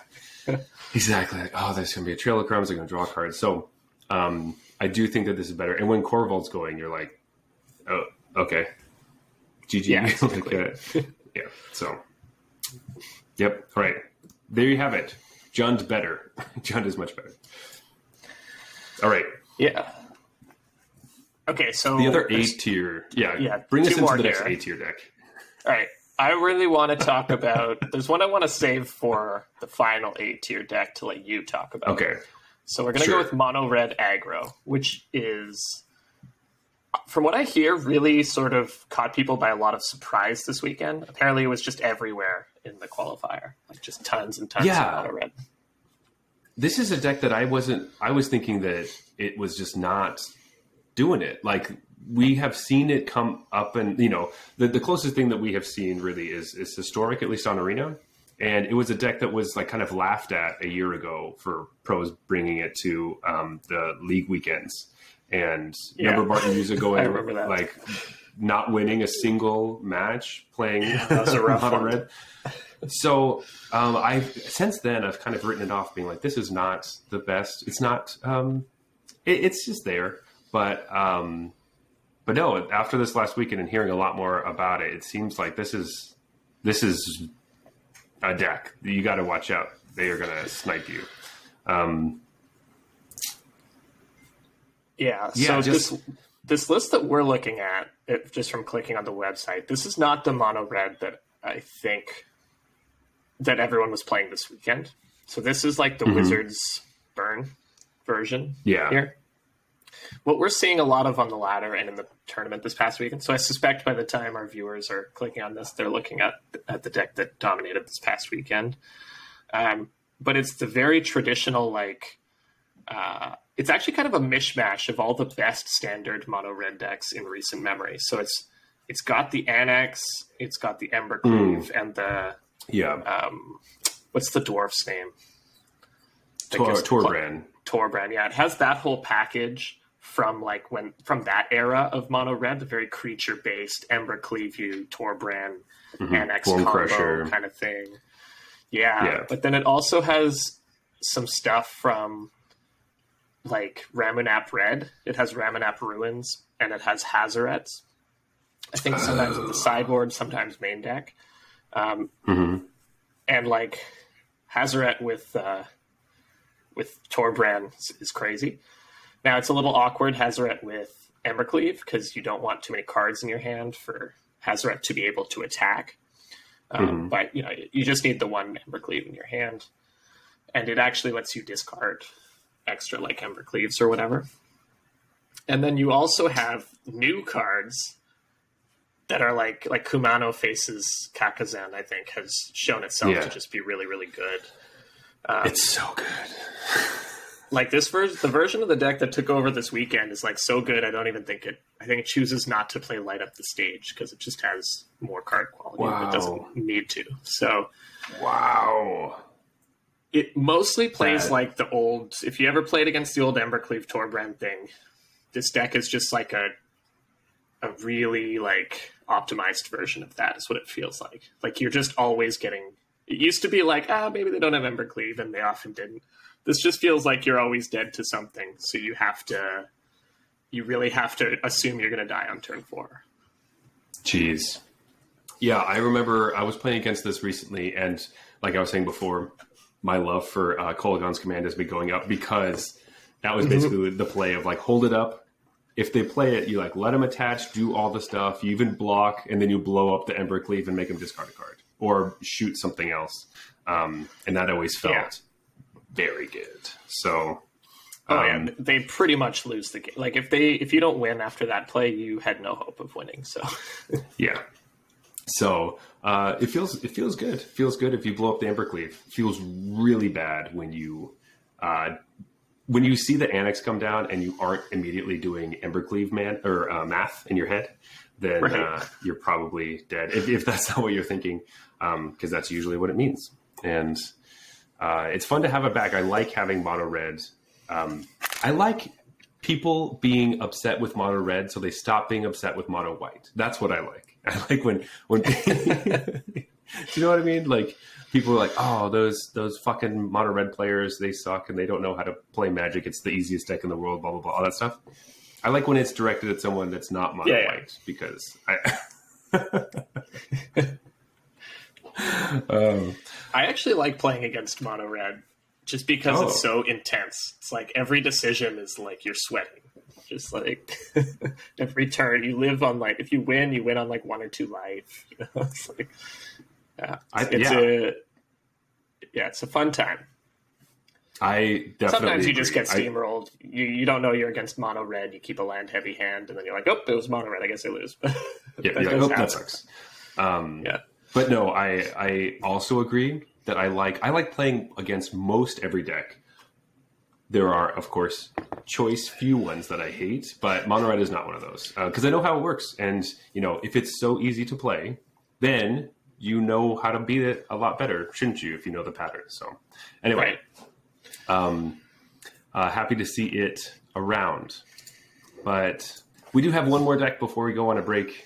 S1: <laughs> exactly. Like, oh, there's going to be a trail of crumbs. I'm going to draw cards. So um, I do think that this is better. And when Korvold's going, you're like, oh, okay. GG.
S2: Yeah, <laughs>
S1: Like, uh, yeah. So, yep. All right. There you have it. Jund's better. <laughs> Jund is much better. All right.
S2: yeah. Okay, so
S1: The other A tier. Yeah.
S2: Yeah,
S1: Bring us into the next. A tier deck.
S2: All right, I really want to talk about. There's one I want to save for the final A tier deck to let you talk about.
S1: Okay.
S2: So we're going to
S1: Sure.
S2: go with mono red aggro, which is, from what I hear, really sort of caught people by a lot of surprise this weekend. Apparently, it was just everywhere in the qualifier, like just tons and tons
S1: Yeah.
S2: of mono red.
S1: This is a deck that I wasn't. I was thinking that it was just not doing it. Like we have seen it come up, and you know, the the closest thing that we have seen really is is historic, at least on Arena. And it was a deck that was like kind of laughed at a year ago for pros bringing it to um, the league weekends. And
S2: Yeah.
S1: remember Martin Musa <laughs>
S2: I
S1: going like not winning a single match playing <laughs>
S2: that was a rough one.
S1: red. So um, I since then I've kind of written it off, being like, this is not the best. It's not. Um, it, it's just there, but um, but no. After this last weekend and hearing a lot more about it, it seems like this is this is a deck you got to watch out. They are going to snipe you. Um,
S2: Yeah.
S1: Yeah,
S2: so
S1: just-
S2: this this list that we're looking at, it, just from clicking on the website, this is not the mono red that I think that everyone was playing this weekend. So this is like the
S1: Mhm.
S2: Wizards burn version
S1: yeah,
S2: here. What we're seeing a lot of on the ladder and in the tournament this past weekend. So I suspect by the time our viewers are clicking on this, they're looking at at the deck that dominated this past weekend. Um, but it's the very traditional like. Uh, it's actually kind of a mishmash of all the best standard mono red decks in recent memory. So it's it's got the Anax, it's got the Embercleave, and the
S1: yeah.
S2: um, what's the dwarf's name?
S1: Tor, Torbrand.
S2: Torbrand. Yeah, it has that whole package from like when from that era of mono red, the very creature based Ember Cleave you, Torbrand,
S1: Mhm.
S2: Anax
S1: Bone
S2: combo kind of thing. Yeah,
S1: Yeah.
S2: but then it also has some stuff from like Ramunap Red. It has Ramunap Ruins and it has Hazarets. I think sometimes in the sideboard, sometimes main deck. Um,
S1: Mhm.
S2: and like Hazaret with uh, with Torbrand is, is crazy. Now it's a little awkward Hazaret with Embercleave because you don't want too many cards in your hand for Hazaret to be able to attack. Um,
S1: Mhm.
S2: But you know you just need the one Embercleave in your hand, and it actually lets you discard extra like Embercleaves or whatever. And then you also have new cards that are like like Kumano faces Kakkazan. I think has shown itself
S1: Yeah.
S2: to just be really really good. Um,
S1: It's so good. <laughs>
S2: like this version, the version of the deck that took over this weekend is like so good. I don't even think it. I think it chooses not to play light up the stage because it just has more card quality.
S1: Wow.
S2: It doesn't need to. So
S1: Wow.
S2: it mostly plays
S1: That-
S2: like the old. If you ever played against the old Embercleave Torbrand thing, this deck is just like a a really like optimized version of that. Is what it feels like. Like you're just always getting. It used to be like ah maybe they don't have Embercleave and they often didn't. This just feels like you're always dead to something, so you have to. You really have to assume you're going to die on turn four.
S1: Jeez. Yeah, I remember I was playing against this recently, and like I was saying before, my love for uh, Kolaghan's command has been going up because that was basically the play of like hold it up. If they play it, you like let them attach, do all the stuff, you even block, and then you blow up the Ember Cleave and make them discard a card or shoot something else. Um, and that always felt
S2: Yeah.
S1: Very good. So,
S2: Oh
S1: um,
S2: yeah, they pretty much lose the game. Like if they if you don't win after that play, you had no hope of winning. So <laughs>
S1: Yeah. So uh, it feels it feels good. It feels good if you blow up the Embercleave. It feels really bad when you uh, when you see the Anax come down and you aren't immediately doing Embercleave man or uh, math in your head. Then
S2: Right.
S1: uh, you're probably dead if, if that's <laughs> not what you're thinking, because that's usually what it means. And uh, it's fun to have it back. I like having mono red. Um, I like people being upset with mono red, so they stop being upset with mono white. That's what I like. <laughs> I like when when <laughs> do you know what I mean? Like people are like, oh, those those fucking mono red players, they suck and they don't know how to play Magic. It's the easiest deck in the world. Blah blah blah. All that stuff. I like when it's directed at someone that's not mono
S2: Yeah, yeah.
S1: white because I. <laughs> um,
S2: I actually like playing against mono red just because
S1: Oh.
S2: it's so intense. It's like every decision is like you're sweating. Just like <laughs> every turn, you live on like if you win, you win on like one or two life. <laughs> You know, it's like yeah,
S1: I-
S2: it's
S1: yeah.
S2: a yeah, it's a fun time.
S1: I definitely.
S2: Sometimes you just
S1: agree.
S2: get
S1: I-
S2: steamrolled. You you don't know you're against mono red. You keep a land heavy hand, and then you're like, oh, it was mono red. I guess I lose. <laughs>
S1: Yeah,
S2: That
S1: like, oh, that sucks. Um,
S2: Yeah.
S1: But no, I I also agree that I like I like playing against most every deck. there are, of course, choice few ones that I hate, but mono red is not one of those because uh, I know how it works. And you know, if it's so easy to play, then you know how to beat it a lot better, shouldn't you? If you know the pattern. So, anyway, right. um, uh, happy to see it around, but we do have one more deck before we go on a break.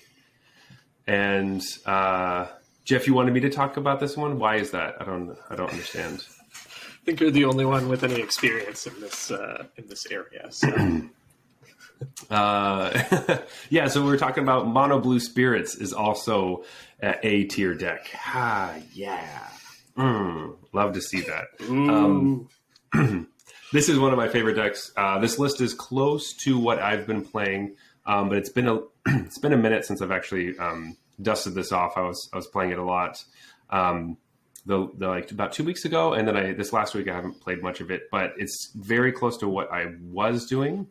S1: And uh, Jeff, you wanted me to talk about this one. Why is that? I don't. I don't understand.
S2: I think you're the only one with any experience in this uh, in this area. So. <clears throat>
S1: uh, <laughs> yeah, so we are talking about Mono Blue Spirits is also a tier deck. Ah, yeah. Mm, love to see that. Um, <clears throat> this is one of my favorite decks. Uh, this list is close to what I've been playing, um, but it's been a <clears throat> it's been a minute since I've actually um, dusted this off. I was I was playing it a lot. Um, the, the like about two weeks ago, and then I this last week I haven't played much of it, but it's very close to what I was doing.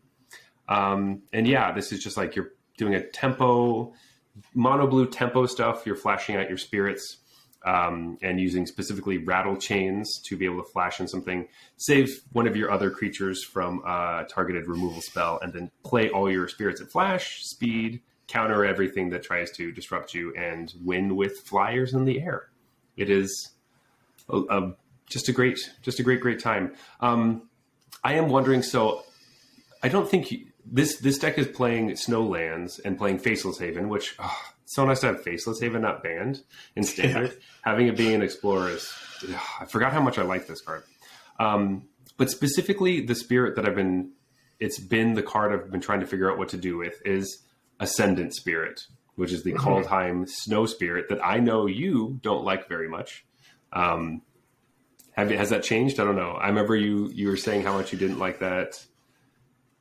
S1: Um, and yeah, this is just like you're doing a tempo, mono blue tempo stuff. You're flashing out your spirits um, and using specifically rattle chains to be able to flash in something, save one of your other creatures from a targeted removal spell, and then play all your spirits at flash, speed, counter everything that tries to disrupt you, and win with flyers in the air. It is a, a, just a great, just a great, great time. Um, I am wondering. So, I don't think you, this this deck is playing Snowlands and playing Faceless Haven, which oh, so nice to have Faceless Haven not banned in standard. Yeah. Having it being an Explorer is, oh, I forgot how much I like this card. Um, but specifically, the spirit that I've been, it's been the card I've been trying to figure out what to do with is Ascendant Spirit, which is the mm-hmm. Kaldheim Snow Spirit that I know you don't like very much. Um, have has that changed? I don't know. I remember you you were saying how much you didn't like that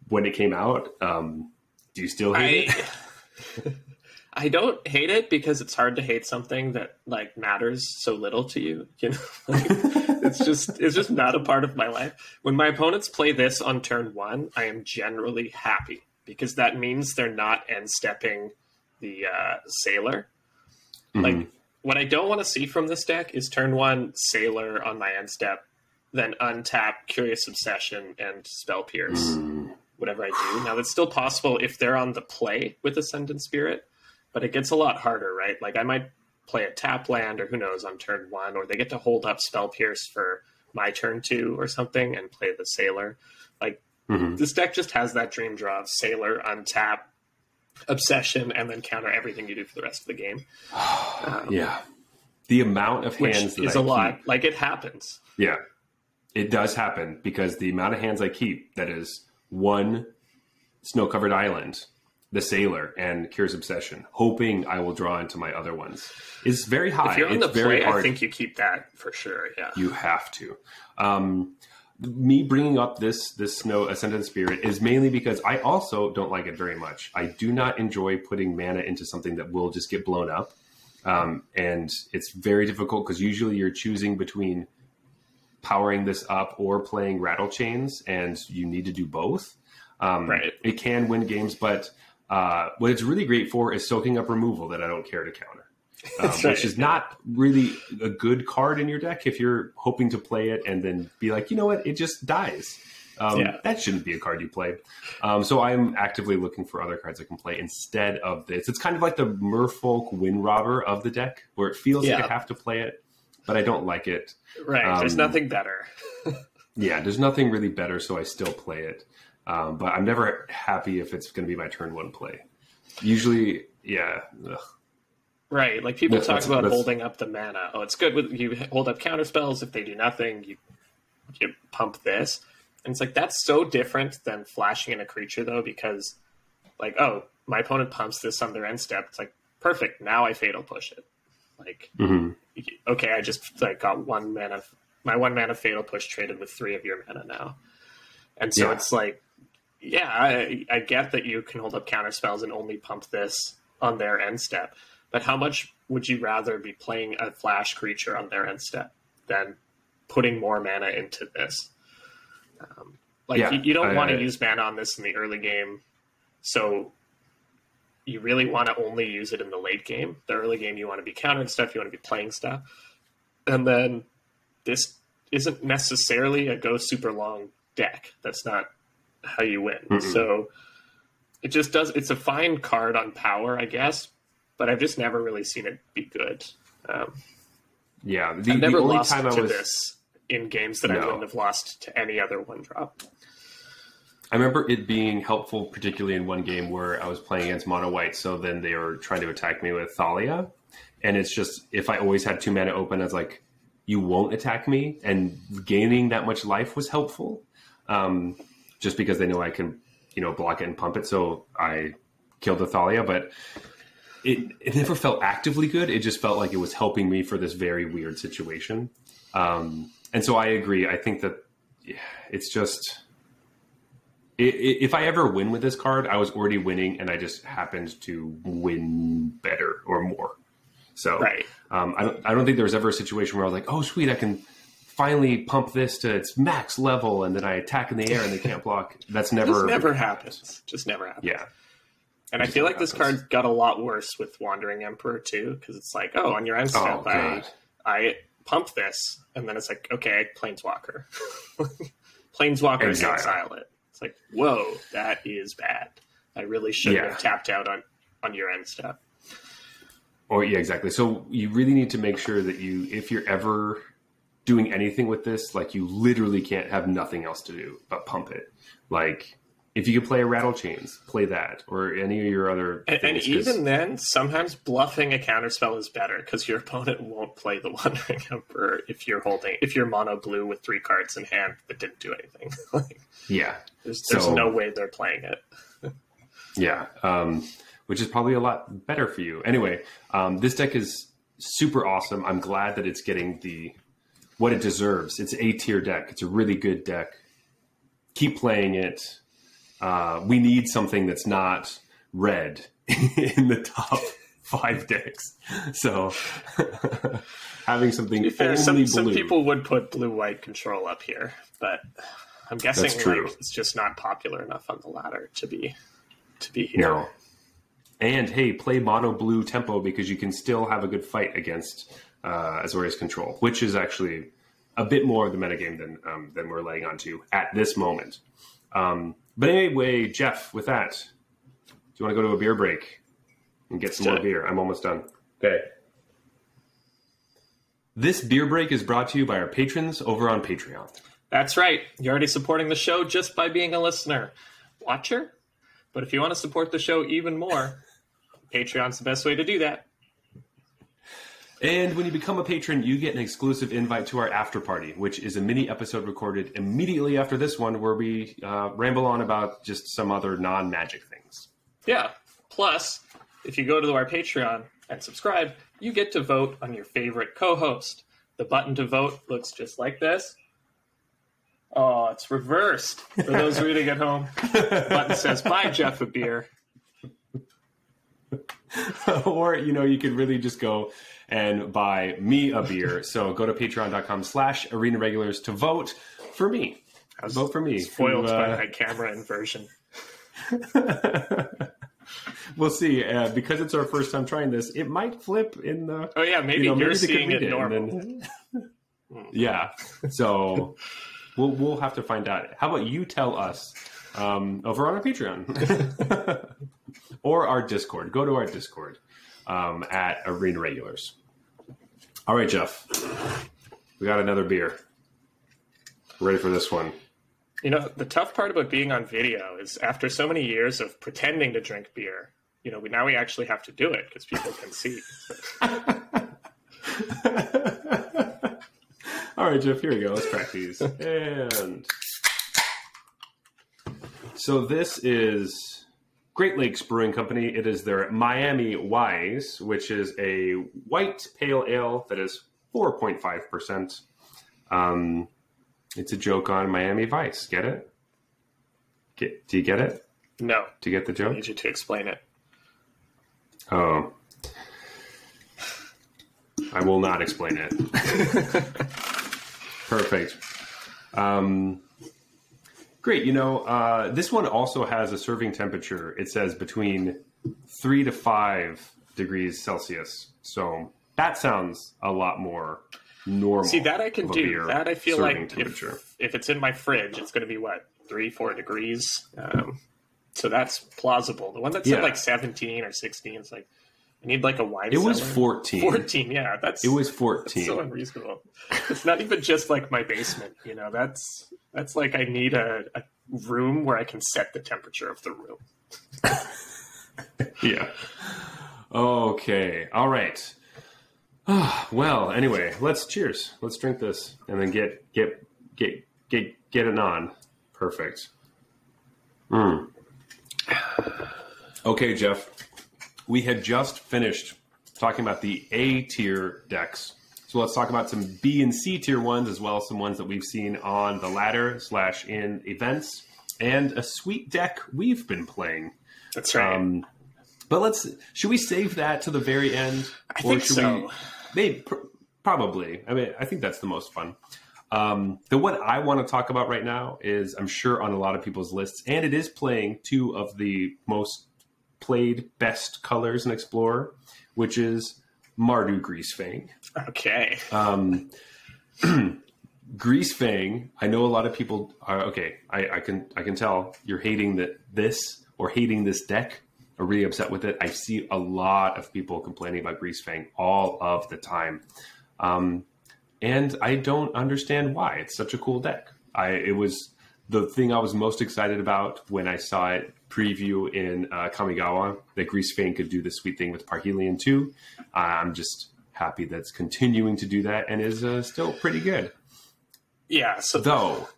S1: when it came out. Um, do you still hate I,
S2: it? I don't hate it because it's hard to hate something that like matters so little to you. You know, <laughs> like, it's just it's just not a part of my life. When my opponents play this on turn one, I am generally happy because that means they're not end stepping the uh, sailor. Mm-hmm. Like what I don't want to see from this deck is turn one sailor on my end step, then untap Curious Obsession and Spell Pierce. Mm. Whatever I do. Now that's still possible if they're on the play with Ascendant Spirit, but it gets a lot harder, right? Like I might play a tap land or who knows on turn one, or they get to hold up Spell Pierce for my turn two or something and play the Sailor. Mm-hmm. this deck just has that dream draw of Sailor, untap, obsession and then counter everything you do for the rest of the game. <sighs>
S1: Um, yeah, the amount of hands
S2: is
S1: I
S2: a lot. Like it happens.
S1: Yeah, it does happen because the amount of hands I keep that is one snow covered island, the sailor, and Curious Obsession, hoping I will draw into my other ones is very high.
S2: If you're on
S1: it's
S2: the play, I think you keep that for sure. Yeah,
S1: you have to. Um, me bringing up this this snow ascendant spirit is mainly because I also don't like it very much. I do not enjoy putting mana into something that will just get blown up, um, and it's very difficult because usually you're choosing between powering this up or playing rattle chains, and you need to do both. Um,
S2: right.
S1: It can win games, but uh, what it's really great for is soaking up removal that I don't care to counter um, right. which is not really a good card in your deck if you're hoping to play it and then be like, you know what, it just dies. Um, yeah. That shouldn't be a card you play. Um, so I'm actively looking for other cards I can play instead of this. It's kind of like the Merfolk Wind Robber of the deck, where it feels yeah. like I have to play it, but I don't like it.
S2: Right. there's um, nothing better. <laughs>
S1: yeah, there's nothing really better, so I still play it. Um, but I'm never happy if it's going to be my turn one play. Usually, yeah. Ugh.
S2: Right, like people talk about holding up the mana. Oh, it's good with you hold up counter spells. If they do nothing, you you pump this, and it's like that's so different than flashing in a creature though, because like oh, my opponent pumps this on their end step. It's like perfect. Now I fatal push it. Like mm-hmm. okay, I just like got one mana. My one mana fatal push traded with three of your mana now, and so yeah. it's like yeah, I, I get that you can hold up counter spells and only pump this on their end step but how much would you rather be playing a flash creature on their end step than putting more mana into this? Um, like yeah, you, you, don't want to use mana on this in the early game, so you really want to only use it in the late game. The early game, you want to be countering stuff, you want to be playing stuff, and then this isn't necessarily a go super long deck. That's not how you win. Mm-mm. So it just does. It's a fine card on power, I guess, but I've just never really seen it be good. Um,
S1: yeah,
S2: the, I've never lost to was... this in games that no. I wouldn't have lost to any other one drop.
S1: I remember it being helpful, particularly in one game where I was playing against mono white. So then they were trying to attack me with Thalia, and it's just if I always had two mana open, I was like, "You won't attack me," and gaining that much life was helpful, um, just because they know I can, you know, block it and pump it. So I killed the Thalia, but it it never felt actively good. It just felt like it was helping me for this very weird situation. Um, and so I agree. I think that yeah, it's just if I ever win with this card, I was already winning, and I just happened to win better or more. So
S2: right.
S1: um, I don't I don't think there was ever a situation where I was like, oh sweet, I can finally pump this to its max level, and then I attack in the air and they can't <laughs> block. That's never
S2: never happens. Just never happens.
S1: Yeah.
S2: And I feel like this card got a lot worse with Wandering Emperor too, because it's like, oh, on your end oh, step, oh, I, I pump this, and then it's like, okay, Planeswalker. <laughs> Planeswalker exile. exile it. It's like, whoa, that is bad. I really should yeah. have tapped out on on your end step.
S1: Oh yeah, exactly. So you really need to make sure that you, if you're ever doing anything with this, like you literally can't have nothing else to do but pump it. Like if you could play a rattle chains, play that or any of your other.
S2: And, and even then, sometimes bluffing a counterspell is better because your <laughs> opponent won't play the Wandering <laughs> Emperor if you're holding if you're mono blue with three cards in hand that didn't do anything. <laughs> like,
S1: yeah,
S2: there's, there's so, no way they're playing it.
S1: yeah, um, which is probably a lot better for you. Anyway, um, this deck is super awesome. I'm glad that it's getting the what it deserves. It's a tier deck. It's a really good deck. Keep playing it uh, we need something that's not red <laughs> in the top <laughs> five decks. So <laughs> having something
S2: fair, some, some, people would put blue white control up here, but I'm guessing like, it's just not popular enough on the ladder to be to be here. No.
S1: And hey, play mono blue tempo because you can still have a good fight against uh, Azorius control, which is actually a bit more of the metagame than um, than we're laying onto at this moment. Um, but anyway, Jeff, with that, do you want to go to a beer break and get some more beer? I'm almost done.
S2: Okay.
S1: This beer break is brought to you by our patrons over on Patreon.
S2: That's right. You're already supporting the show just by being a listener. Watcher? But if you want to support the show even more, Patreon's the best way to do that.
S1: And when you become a patron, you get an exclusive invite to our after party, which is a mini episode recorded immediately after this one, where we uh, ramble on about just some other non magic things.
S2: Yeah. Plus, if you go to our Patreon and subscribe, you get to vote on your favorite co host. The button to vote looks just like this. Oh, it's reversed for those <laughs> reading at home. The button says, Buy Jeff a beer. <laughs>
S1: or, you know, you could really just go and buy me a beer. <laughs> so go to patreon.com slash arena regulars to vote for me. Vote for me.
S2: Spoiled who, uh, by my camera inversion. <laughs>
S1: we'll see. Uh, because it's our first time trying this, it might flip in the.
S2: Oh yeah, maybe you are seeing it, it normal. Then, <laughs>
S1: yeah. So we'll we'll have to find out. How about you tell us um, over on our Patreon or our Discord? Go to our Discord um, at Arena Regulars. All right, Jeff. We got another beer. Ready for this one.
S2: You know, the tough part about being on video is after so many years of pretending to drink beer, you know, we, now we actually have to do it because people can see. <laughs>
S1: All right, Jeff, here we go. Let's crack these. And so this is Great Lakes Brewing Company. It is their Miami Wise, which is a white pale ale that is 4.5%. Um, it's a joke on Miami Vice. Get it? Get, do you get it?
S2: No.
S1: Do you get the joke?
S2: I need you to explain it.
S1: Oh. I will not explain it. <laughs> Perfect. Um, Great. You know, uh, this one also has a serving temperature. It says between three to five degrees Celsius. So that sounds a lot more normal.
S2: See that I can do. That I feel like if, if it's in my fridge, it's going to be what three, four degrees. Um, so that's plausible. The one that's
S1: Yeah.
S2: like seventeen or sixteen it's like I need like a wine.
S1: It was 14.
S2: Fourteen, yeah, that's
S1: It was
S2: that's
S1: 14.
S2: so unreasonable. It's not even just like my basement. You know, that's that's like I need a, a room where I can set the temperature of the room. <laughs>
S1: yeah. Okay. All right. <sighs> well, anyway, let's cheers. Let's drink this and then get get get get get it on. Perfect. Mm. Okay, Jeff. We had just finished talking about the A tier decks. So let's talk about some B and C tier ones, as well as some ones that we've seen on the ladder slash in events, and a sweet deck we've been playing.
S2: That's right.
S1: Um, but let's should we save that to the very end,
S2: I think so.
S1: we? Maybe pr- probably. I mean, I think that's the most fun. Um, the one I want to talk about right now is I'm sure on a lot of people's lists, and it is playing two of the most played best colors in Explorer, which is Mardu Greasefang.
S2: Okay.
S1: Um, <clears throat> Greasefang, I know a lot of people are okay. I, I can I can tell you're hating that this or hating this deck are really upset with it. I see a lot of people complaining about Greasefang all of the time, um, and I don't understand why. It's such a cool deck. I it was the thing I was most excited about when I saw it preview in uh, Kamigawa that Greasefang could do this sweet thing with Parhelion two. I'm just happy that's continuing to do that and is uh, still pretty good.
S2: Yeah. So
S1: Though,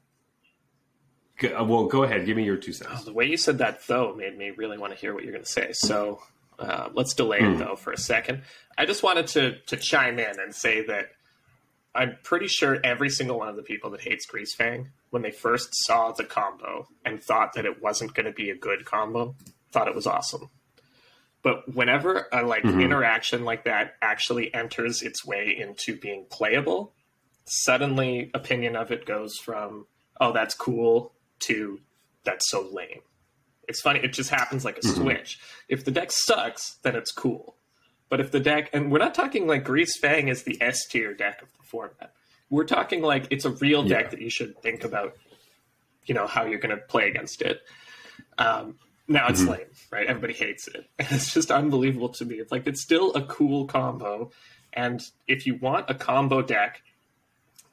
S1: Go- uh, well, go ahead, give me your two cents.
S2: The way you said that, though, made me really want to hear what you're going to say. So uh, let's delay
S1: Hmm.
S2: it, though, for a second. I just wanted to, to chime in and say that I'm pretty sure every single one of the people that hates Greasefang, when they first saw the combo and thought that it wasn't going to be a good combo, thought it was awesome. But whenever a like
S1: Mhm.
S2: interaction like that actually enters its way into being playable, suddenly opinion of it goes from "oh that's cool" to "that's so lame." It's funny; it just happens like a
S1: Mhm.
S2: switch. If the deck sucks, then it's cool. But if the deck, and we're not talking like Grease Fang is the S tier deck of the format. We're talking like it's a real deck
S1: Yeah.
S2: that you should think about, you know, how you're going to play against it. Um, now it's
S1: Mhm.
S2: lame, right? Everybody hates it. And <laughs> it's just unbelievable to me. It's like it's still a cool combo, and if you want a combo deck,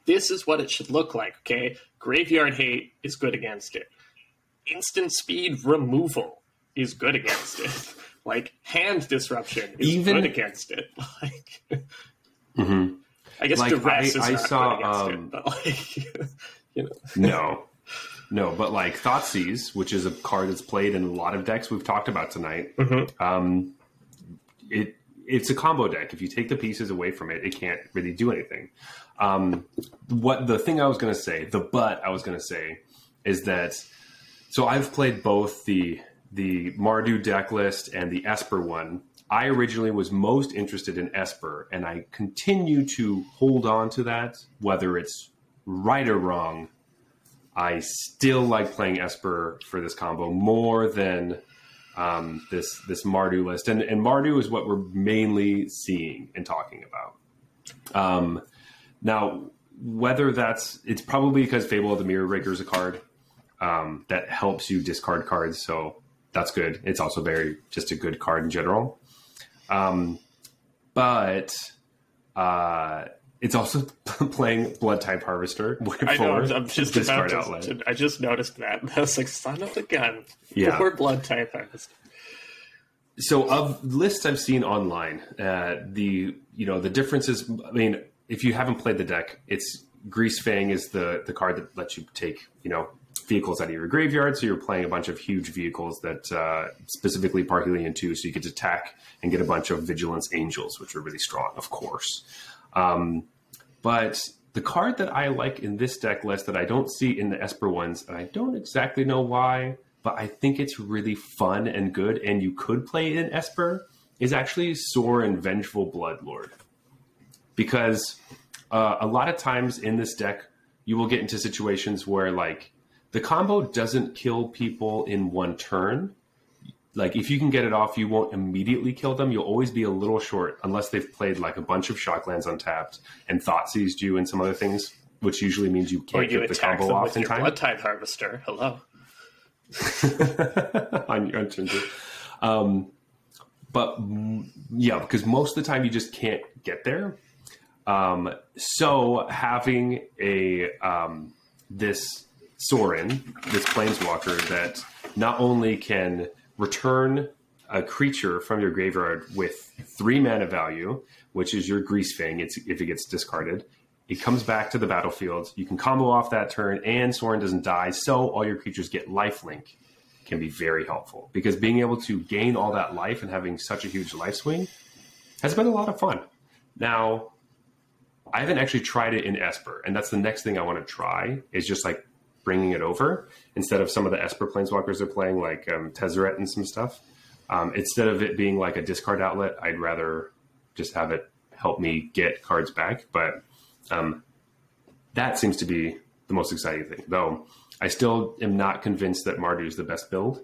S2: this is what it should look like. Okay, Graveyard Hate is good against it. Instant Speed Removal is good against it. <laughs> Like hand disruption is
S1: Even-
S2: good against it. <laughs> Like
S1: Mhm.
S2: I guess
S1: Like,
S2: duress
S1: I- I saw, um,
S2: it, but like <laughs> you know,
S1: No, no, but like Thoughtseize, which is a card that's played in a lot of decks we've talked about tonight.
S2: Mhm.
S1: Um, it it's a combo deck. If you take the pieces away from it, it can't really do anything. Um, what the thing I was going to say, the but I was going to say, is that so I've played both the the Mardu deck list and the Esper one. I originally was most interested in Esper, and I continue to hold on to that, whether it's right or wrong. I still like playing Esper for this combo more than um, this this Mardu list, and and Mardu is what we're mainly seeing and talking about. Um, now, whether that's it's probably because Fable of the Mirror Breaker is a card um, that helps you discard cards, so that's good. It's also very just a good card in general. Um, but uh, it's also <laughs> playing Bloodtithe Harvester.
S2: I know I'm, just about to, to- I just noticed that. <laughs> I was like, son of a gun.
S1: Yeah.
S2: Poor Bloodtithe harvest.
S1: so of lists I've seen online, uh, the you know the differences. I mean, if you haven't played the deck, it's Grease Fang is the the card that lets you take you know vehicles out of your graveyard. So you're playing a bunch of huge vehicles that uh, specifically Parhelion two, so you get to attack and get a bunch of Vigilance Angels, which are really strong, of course. Um, but the card that I like in this deck list that I don't see in the Esper ones, and I don't exactly know why, but I think it's really fun and good, and you could play in Esper, is actually Sorin Vengeful Bloodlord. Because uh, a lot of times in this deck, you will get into situations where, like, the combo doesn't kill people in one turn. like if you can get it off, you won't immediately kill them. You'll always be a little short unless they've played like a bunch of shocklands untapped and thought seized you and some other things, which usually means you can't
S2: you
S1: get the combo
S2: them
S1: off
S2: with
S1: in
S2: your
S1: time.
S2: blood tithe harvester. Hello. <laughs>
S1: on your Tinder. Um, but mm, yeah, because most of the time you just can't get there. Um, so having a um, this Sorin, this planeswalker that not only can return a creature from your graveyard with three mana value, which is your Grease Fang, it's, if it gets discarded. It comes back to the battlefield. You can combo off that turn, and Sorin doesn't die, so all your creatures get lifelink can be very helpful because being able to gain all that life and having such a huge life swing has been a lot of fun. Now, I haven't actually tried it in Esper, and that's the next thing I want to try is just like bringing it over instead of some of the Esper planeswalkers are playing, like um, Tezzeret and some stuff. Um, instead of it being like a discard outlet, I'd rather just have it help me get cards back. But um, that seems to be the most exciting thing, though. I still am not convinced that Mardu is the best build.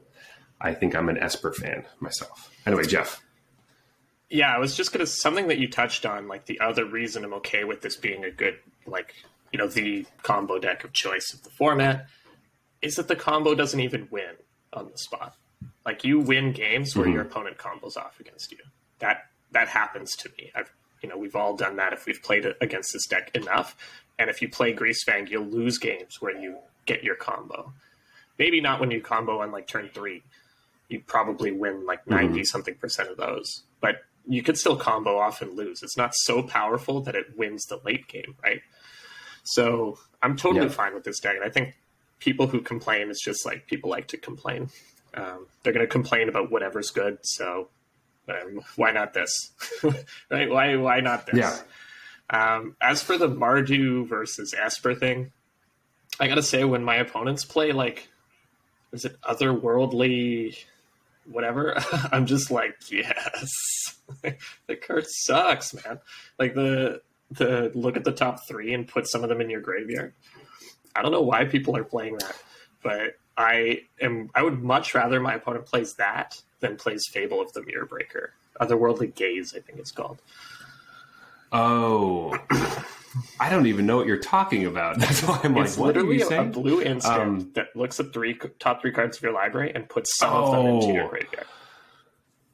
S1: I think I'm an Esper fan myself. Anyway, Jeff.
S2: Yeah, I was just gonna something that you touched on, like the other reason I'm okay with this being a good, like you know, the combo deck of choice of the format, is that the combo doesn't even win on the spot. Like you win games where mm-hmm. your opponent combos off against you. That that happens to me. I've you know we've all done that if we've played it against this deck enough. And if you play Greasefang, you'll lose games where you get your combo. Maybe not when you combo on like turn three. You probably win like mm-hmm. 90 something percent of those. But you could still combo off and lose. It's not so powerful that it wins the late game, right? So I'm totally
S1: Yeah.
S2: fine with this deck. And I think people who complain, it's just like people like to complain. Um, they're going to complain about whatever's good. So um, why not this? <laughs> right? Why, why not this?
S1: Yeah.
S2: Um, as for the Mardu versus Esper thing, I gotta say, when my opponents play like, is it otherworldly, whatever? <laughs> I'm just like, yes, <laughs> the card sucks, man. Like the the look at the top three and put some of them in your graveyard. I don't know why people are playing that, but I am. I would much rather my opponent plays that than plays Fable of the Mirror Breaker. Otherworldly Gaze, I think it's called.
S1: Oh, <coughs> I don't even know what you're talking about. <laughs> That's why I'm like,
S2: it's
S1: what are
S2: literally
S1: you
S2: a, a blue instant
S1: Um,
S2: that looks at three top three cards of your library and puts some of them into your
S1: Oh.
S2: graveyard.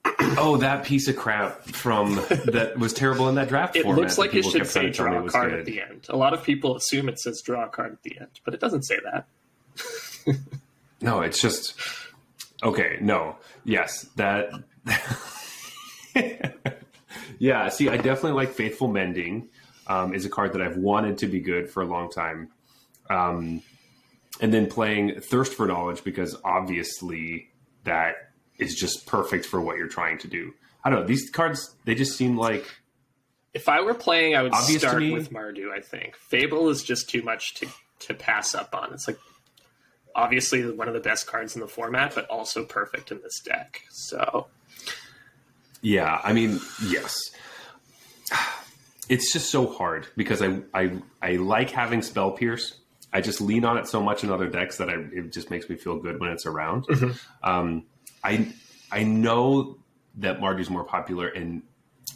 S1: Oh, that piece of crap from that was terrible in that draft
S2: It looks like it should say
S1: to tell me
S2: draw a card
S1: good.
S2: at the end. A lot of people assume it says draw a card at the end, but it doesn't say that. <laughs>
S1: No, it's just okay. No, yes, that. <laughs> yeah, see, I definitely like Faithful Mending. Um, is a card that I've wanted to be good for a long time. Um, and then playing Thirst for Knowledge because obviously that is just perfect for what you're trying to do. I don't know. These cards, they just seem like
S2: If I were playing, I would start with Mardu. I think Fable is just too much to to pass up on. It's like obviously one of the best cards in the format, but also perfect in this deck. So
S1: Yeah, I mean, yes. It's just so hard because I I I like having spell pierce. I just lean on it so much in other decks that I, it just makes me feel good when it's around. Um, I I know that Mardu's more popular, and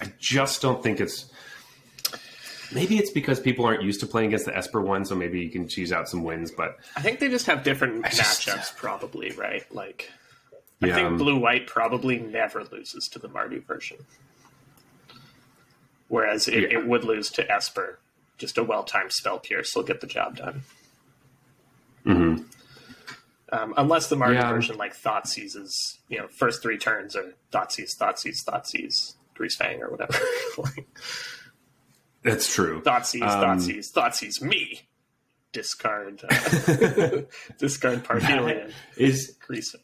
S1: I just don't think it's. Maybe it's because people aren't used to playing against the Esper one, so maybe you can choose out some wins. But
S2: I think they just have different
S1: just-
S2: matchups, probably right. Like I think blue white probably never loses to the Mardu version. Whereas it,
S1: Yeah.
S2: it would lose to Esper. Just a well timed spell pierce will get the job done.
S1: mhm.
S2: Um, unless the Mardu
S1: Yeah.
S2: version like Thought seizes, you know, first three turns are Thought seize, Thought seize, Thought seize, Grease Fang or whatever. <laughs> like,
S1: that's true.
S2: thought seize,
S1: Um,
S2: Thought seize, Thought seize me. Discard, uh, <laughs> discard <laughs> Parhelion,
S1: Is
S2: Grease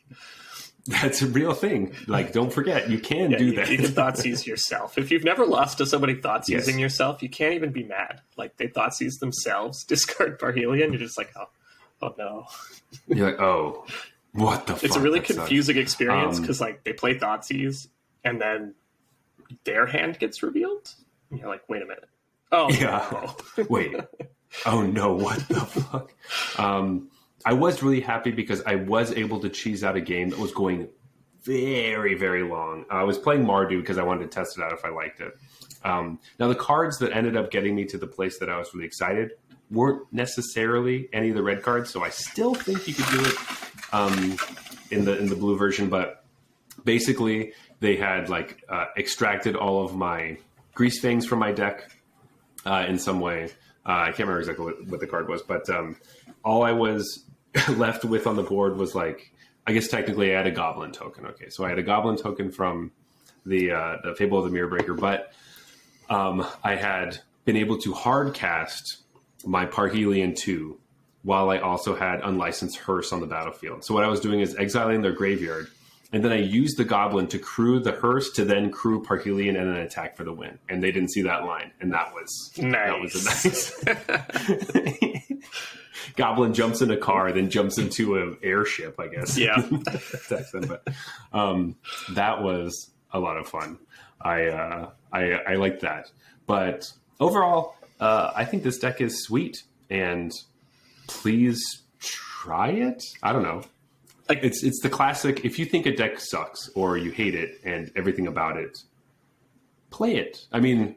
S1: that's a real thing? Like, don't forget, you can
S2: Yeah,
S1: do
S2: you,
S1: that.
S2: you can thought seize yourself. If you've never lost to somebody thought seizing
S1: Yes.
S2: yourself, you can't even be mad. Like they thought seize themselves, discard Parhelion, you're just like, oh, oh no.
S1: You're like, oh, what the?
S2: It's a really
S1: That sucks.
S2: confusing experience
S1: Um,
S2: because like they play thought seize and then their hand gets revealed. And you're like, wait a minute. Oh
S1: Yeah.
S2: no. <laughs>
S1: Wait. Oh no! What the <laughs> fuck? Um, I was really happy because I was able to cheese out a game that was going very very long. I was playing Mardu because I wanted to test it out if I liked it. Um, now the cards that ended up getting me to the place that I was really excited weren't necessarily any of the red cards, so I still think you could do it um, in the in the blue version. But basically, they had like uh, extracted all of my grease fangs from my deck uh, in some way. Uh, I can't remember exactly what, what the card was, but um, all I was <laughs> left with on the board was like, I guess technically I had a goblin token. Okay, so I had a goblin token from the uh, the Fable of the Mirror Breaker, but um, I had been able to hard cast my Parhelion 2 while I also had unlicensed hearse on the battlefield. So what I was doing is exiling their graveyard, and then I used the goblin to crew the hearse to then crew Parhelion and then attack for the win. And they didn't see that line, and that was
S2: nice.
S1: that was nice. <laughs> goblin jumps in a car, then jumps into an airship. I guess.
S2: Yeah. <laughs>
S1: Attacks them, but um, that was a lot of fun. I uh, I, I like that, but overall, uh, I think this deck is sweet, and please try it. I don't know.
S2: Like-
S1: it's it's the classic. If you think a deck sucks or you hate it and everything about it, play it. I mean,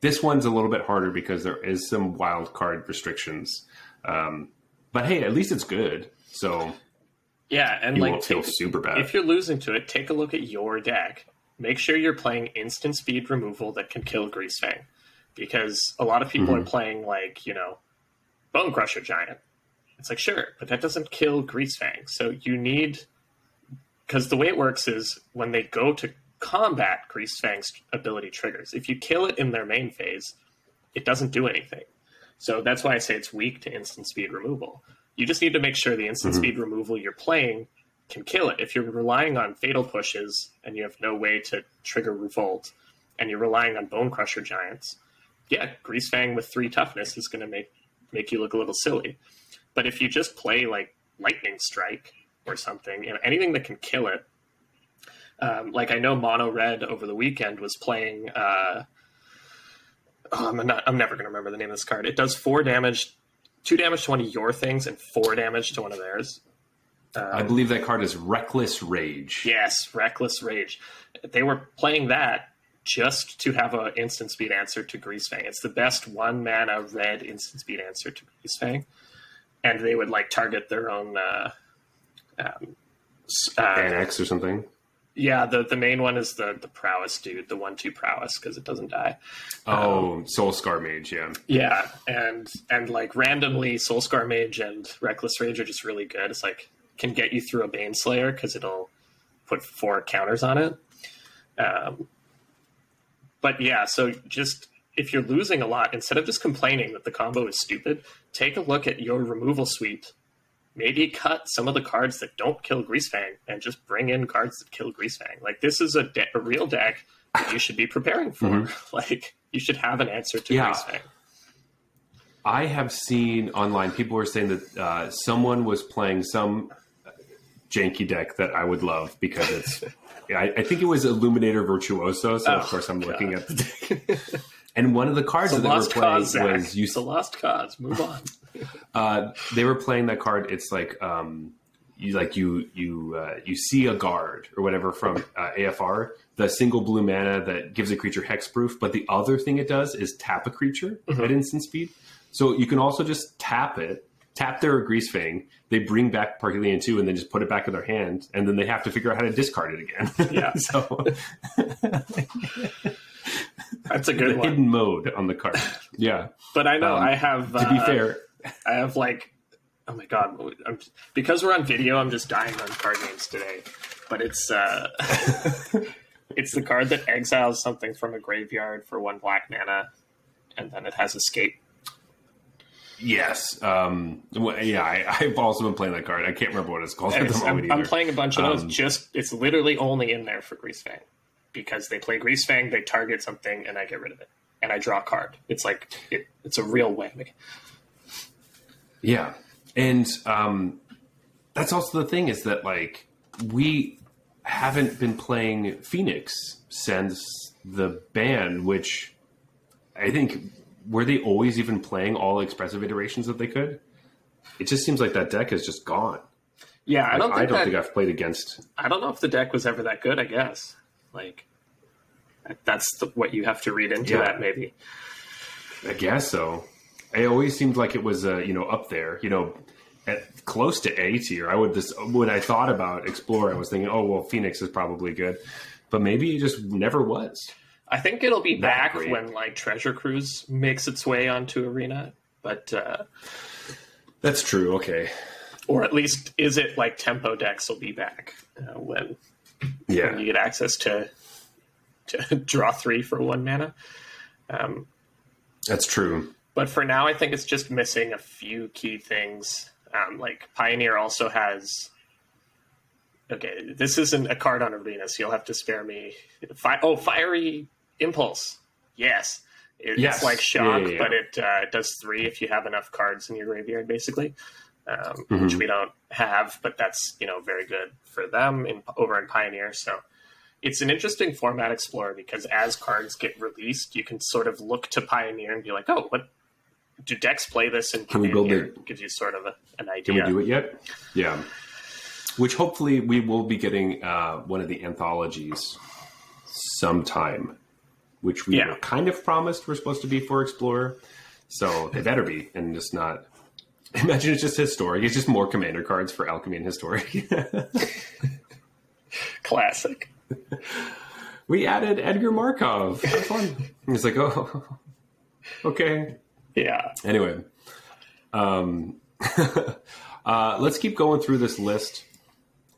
S1: this one's a little bit harder because there is some wild card restrictions. Um, but hey, at least it's good. So
S2: Yeah, and
S1: you
S2: like
S1: won't feel super bad.
S2: if you're losing to it, take a look at your deck. Make sure you're playing instant speed removal that can kill Greasefang. Because a lot of people
S1: Mm-hmm.
S2: are playing like, you know, Bone Crusher Giant. It's like, sure, but that doesn't kill Greasefang. So you need because the way it works is when they go to combat Greasefang's ability triggers, if you kill it in their main phase, it doesn't do anything. So that's why I say it's weak to instant speed removal. You just need to make sure the instant speed removal you're playing can kill it. If you're relying on fatal pushes and you have no way to trigger revolt, and you're relying on bone crusher giants, yeah, Greasefang with three toughness is going to make make you look a little silly. But if you just play like lightning strike or something, you know, anything that can kill it. Um, like I know Mono Red over the weekend was playing. Uh, oh, I'm not. I'm never going to remember the name of this card. It does four damage, two damage to one of your things, and four damage to one of theirs.
S1: I believe that card is Reckless Rage.
S2: Yes, Reckless Rage. They were playing that just to have an instant speed answer to Greasefang. It's the best one mana red instant speed answer to Greasefang. And they would like target their own. Uh, um, uh,
S1: Anax or something.
S2: yeah, the the main one is the the prowess dude, the one two prowess because it doesn't die.
S1: Oh, Soul Scar Mage, yeah.
S2: Yeah, and and like randomly, Soulscar Mage and Reckless Rage are just really good. It's like can get you through a Bane Slayer because it'll put four counters on it. Um, but yeah, so just if you're losing a lot, instead of just complaining that the combo is stupid, take a look at your removal suite. Maybe cut some of the cards that don't kill Greasefang and just bring in cards that kill Greasefang. Like this is a, de- a real deck that you should be preparing for. <laughs> Like you should have an answer to
S1: Yeah.
S2: Greasefang.
S1: I have seen online people were saying that uh, someone was playing some janky deck that I would love because it's. <laughs> I, I think it was Illuminator Virtuoso. So of
S2: Oh,
S1: course I'm looking at the deck. <laughs> and one of the cards that they were playing
S2: cause,
S1: was you.
S2: It's a lost cause. Move on. <laughs>
S1: Uh, they were playing that card. It's like um, you like you you uh, you see a guard or whatever from uh, AFR, the single blue mana that gives a creature hexproof. But the other thing it does is tap a creature at instant speed. So you can also just tap it, tap their Grease Fang. They bring back Parhelion two, and then just put it back in their hand, and then they have to figure out how to discard it again. <laughs>
S2: Yeah.
S1: so
S2: That's a good one.
S1: hidden mode on the card. Yeah.
S2: But I know
S1: Um,
S2: I have.
S1: To be
S2: uh,
S1: fair,
S2: I have like, oh my god, I'm, because we're on video, I'm just dying on card names today. But it's uh, <laughs> it's the card that exiles something from a graveyard for one black mana, and then it has escape.
S1: Yes. Um, well, yeah, I, <laughs> I've also been playing that card. I can't remember what it's called at the moment
S2: I'm, I'm playing a bunch of those.
S1: Um,
S2: Just it's literally only in there for Greasefang because they play Greasefang, they target something, and I get rid of it, and I draw a card. It's like it, it's a real whammy.
S1: Yeah, and um, that's also the thing is that like we haven't been playing Phoenix since the ban, which I think were they always even playing all expressive iterations that they could. It just seems like that deck is just gone.
S2: Yeah, I don't think
S1: I don't
S2: that,
S1: think I've played against.
S2: I don't know if the deck was ever that good. I guess like that's the, what you have to read into
S1: Yeah.
S2: that. Maybe
S1: I guess so. It always seemed like it was, uh, you know, up there, you know, at close to A tier. I would just when I thought about Explorer, I was thinking, oh well, Phoenix is probably good, but maybe it just never was.
S2: I think it'll be
S1: That
S2: back
S1: great.
S2: when like Treasure Cruise makes its way onto Arena, but uh,
S1: That's true. Okay.
S2: or at least is it like Tempo decks will be back uh, when
S1: Yeah.
S2: you get access to to <laughs> draw three for one mana. Um,
S1: That's true.
S2: but for now, I think it's just missing a few key things. Um, like Pioneer also has. Okay, this isn't a card on Arena, so you'll have to spare me. Fi- oh, Fiery Impulse. Yes. It-
S1: Yes.
S2: It's like Shock,
S1: Yeah, yeah, yeah.
S2: but it uh, does three if you have enough cards in your graveyard, basically, um,
S1: Mm-hmm.
S2: which we don't have, but that's you know very good for them in, over in Pioneer. So it's an interesting format explorer because as cards get released, you can sort of look to Pioneer and be like, oh, what do decks play this And
S1: Can we build it?
S2: Gives you sort of a, an idea.
S1: Can we do it yet? Yeah. Which hopefully we will be getting uh, one of the anthologies sometime, which we
S2: Yeah.
S1: were kind of promised we're supposed to be for Explorer. So they <laughs> better be, and just not. Imagine it's just historic. It's just more commander cards for alchemy and historic. <laughs>
S2: Classic. <laughs>
S1: we added Edgar Markov. Have fun. It's like, oh, okay.
S2: Yeah.
S1: Anyway, um, uh, let's keep going through this list.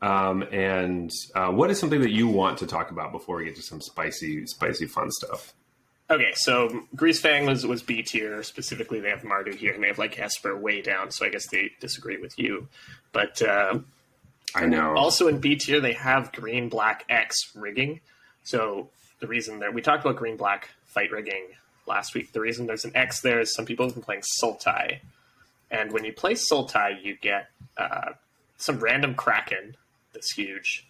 S1: Um, and uh, what is something that you want to talk about before we get to some spicy, spicy, fun stuff?
S2: Okay, so Greasefang was was B tier. Specifically, they have Mardu here, and they have like Esper way down. So I guess they disagree with you. But uh,
S1: I know.
S2: also in B tier, they have Green Black X rigging. So the reason that we talked about Green Black fight rigging last week, the reason there's an X there is some people have been playing Sultai, and when you play Sultai, you get uh, some random Kraken that's huge,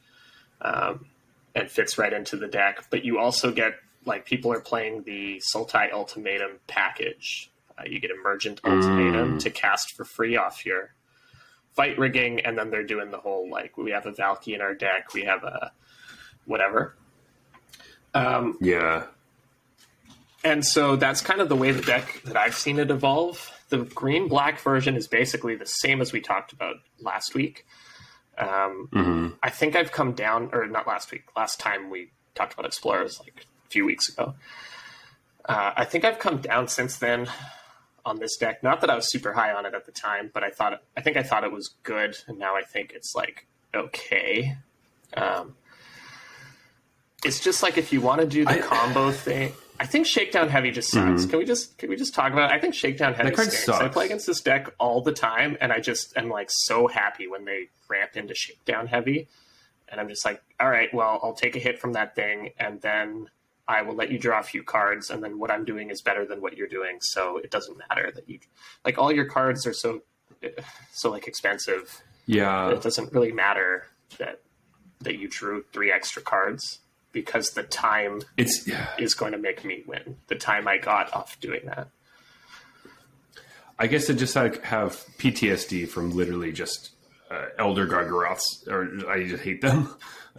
S2: um, and fits right into the deck. But you also get like people are playing the Sultai Ultimatum package. Uh, you get Emergent Ultimatum to cast for free off your fight rigging, and then they're doing the whole like we have a Valki in our deck, we have a whatever. Um,
S1: yeah.
S2: and so that's kind of the way the deck that I've seen it evolve. The green black version is basically the same as we talked about last week. Um,
S1: hmm
S2: I think I've come down, or not last week, last time we talked about Explorers, like a few weeks ago. Uh, I think I've come down since then on this deck. Not that I was super high on it at the time, but I thought I think I thought it was good, and now I think it's like okay. Um, it's just like if you want to do the
S1: I-
S2: combo thing. I think Shakedown Heavy just sucks. Can we just can we just talk about? It? I think Shakedown Heavy sucks. I play against this deck all the time, and I just am like so happy when they ramp into Shakedown Heavy, and I'm just like, all right, well, I'll take a hit from that thing, and then I will let you draw a few cards, and then what I'm doing is better than what you're doing, so it doesn't matter that you like all your cards are so <sighs> so like expensive.
S1: Yeah.
S2: It doesn't really matter that that you drew three extra cards because the time
S1: It's yeah.
S2: is going to make me win. The time I got off doing that.
S1: I guess I just like have PTSD from literally just uh, Elder Gargaroths, or I just hate them. <laughs>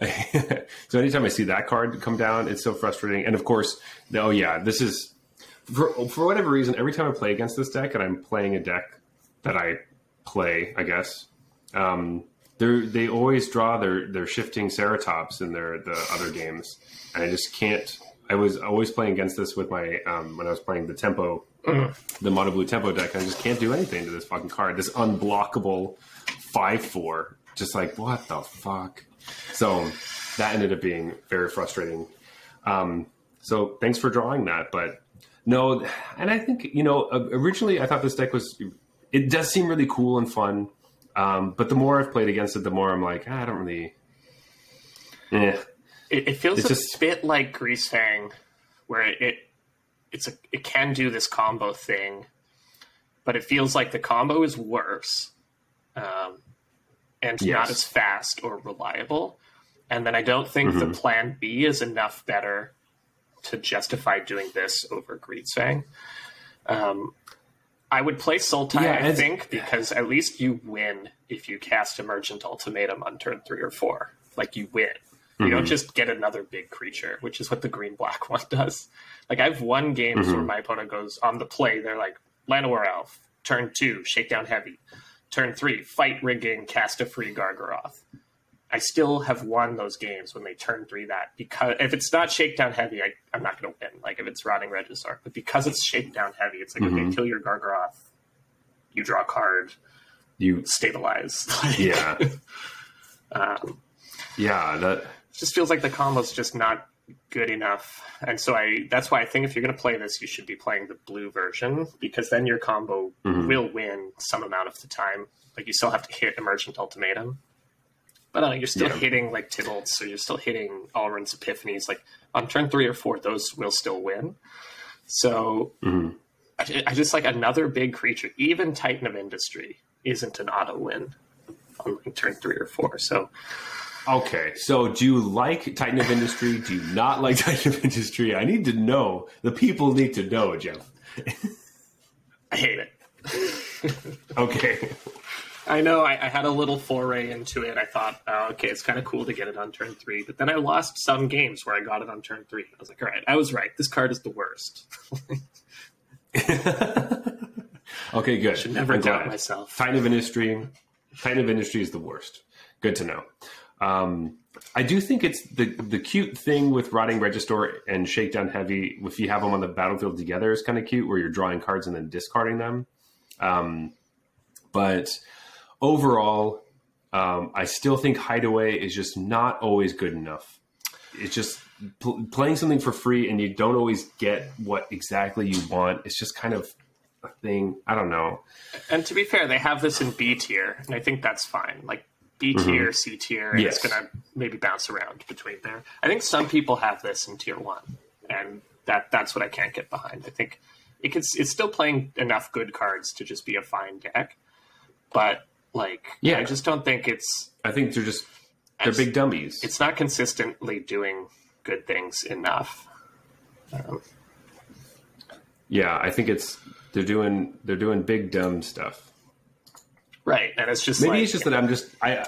S1: so anytime I see that card come down, it's so frustrating. And of course, the- oh yeah, this is for for whatever reason. Every time I play against this deck, and I'm playing a deck that I play, I guess um, they they always draw their their shifting Ceratops in their the other games, and I just can't. I was always playing against this with my um, when I was playing the tempo, <clears throat> the mono blue tempo deck. I just can't do anything to this fucking card. This unblockable five four, just like what the fuck. So that ended up being very frustrating. Um, so thanks for drawing that, but no, and I think you know uh, originally I thought this deck was. It does seem really cool and fun. Um, but the more I've played against it, the more I'm like, ah, I don't really. Eh.
S2: It, it feels
S1: It's
S2: a
S1: just-
S2: bit like Greasefang, where it, it it's a it can do this combo thing, but it feels like the combo is worse, um, and not as fast or reliable. And then I don't think the plan B is enough better to justify doing this over Greasefang. Um, I would play Sultai,
S1: Yeah,
S2: I think, because at least you win if you cast Emergent Ultimatum on turn three or four. Like you win. You
S1: Mm-hmm.
S2: don't just get another big creature, which is what the green black <laughs> one does. Like I've won games
S1: Mm-hmm.
S2: where my opponent goes on the play, they're like Llanowar Elf, turn two, shakedown heavy, turn three, fight rigging, cast a free Gargaroth. I still have won those games when they turn three that because if it's not shakedown heavy, I, I'm not going to win. Like if it's rotting Regisaur, but because it's shakedown heavy, it's like
S1: Mm-hmm.
S2: okay, kill your Gargaroth, you draw a card,
S1: You,
S2: stabilize. <laughs>
S1: Yeah, <laughs>
S2: um,
S1: yeah. That
S2: it just feels like the combo's just not good enough, and so I that's why I think if you're going to play this, you should be playing the blue version because then your combo
S1: Mm-hmm.
S2: will win some amount of the time. Like you still have to hit Emergent Ultimatum. But uh, you're still
S1: Yeah.
S2: hitting like Tibbles, so you're still hitting Alrund's Epiphanies. Like on turn three or four, those will still win. So
S1: Mm-hmm.
S2: I, I just like another big creature, even Titan of Industry isn't an auto win on like, turn three or four. So
S1: Okay, so do you like Titan of Industry? Do you not like <laughs> Titan of Industry? I need to know. The people need to know, Jeff.
S2: I hate it. <laughs>
S1: Okay.
S2: I know I, I had a little foray into it. I thought, oh, okay, it's kind of cool to get it on turn three. But then I lost some games where I got it on turn three. I was like, all right, I was right. This card is the worst. <laughs>
S1: Okay, good.
S2: Should never
S1: I'm
S2: doubt
S1: glad.
S2: myself.
S1: Titan of Industry. Titan of Industry is the worst. Good to know. Um, I do think it's the the cute thing with Rotting Regisaur and Shakedown Heavy. If you have them on the battlefield together, is kind of cute, where you're drawing cards and then discarding them. Um, but overall, um, I still think Hideaway is just not always good enough. It's just pl- playing something for free, and you don't always get what exactly you want. It's just kind of a thing. I don't know.
S2: And to be fair, they have this in B tier, and I think that's fine. Like B tier, C tier, and it's
S1: Mm-hmm.
S2: Going to maybe bounce around between there. I think some people have this in tier one, and that that's what I can't get behind. I think it can, it's still playing enough good cards to just be a fine deck, but like,
S1: Yeah.
S2: I just don't think it's
S1: I think they're just they're big dummies.
S2: it's not consistently doing good things enough. Um,
S1: yeah, I think it's they're doing they're doing big dumb stuff.
S2: right, and it's just
S1: Maybe
S2: like,
S1: it's just that I'm just I,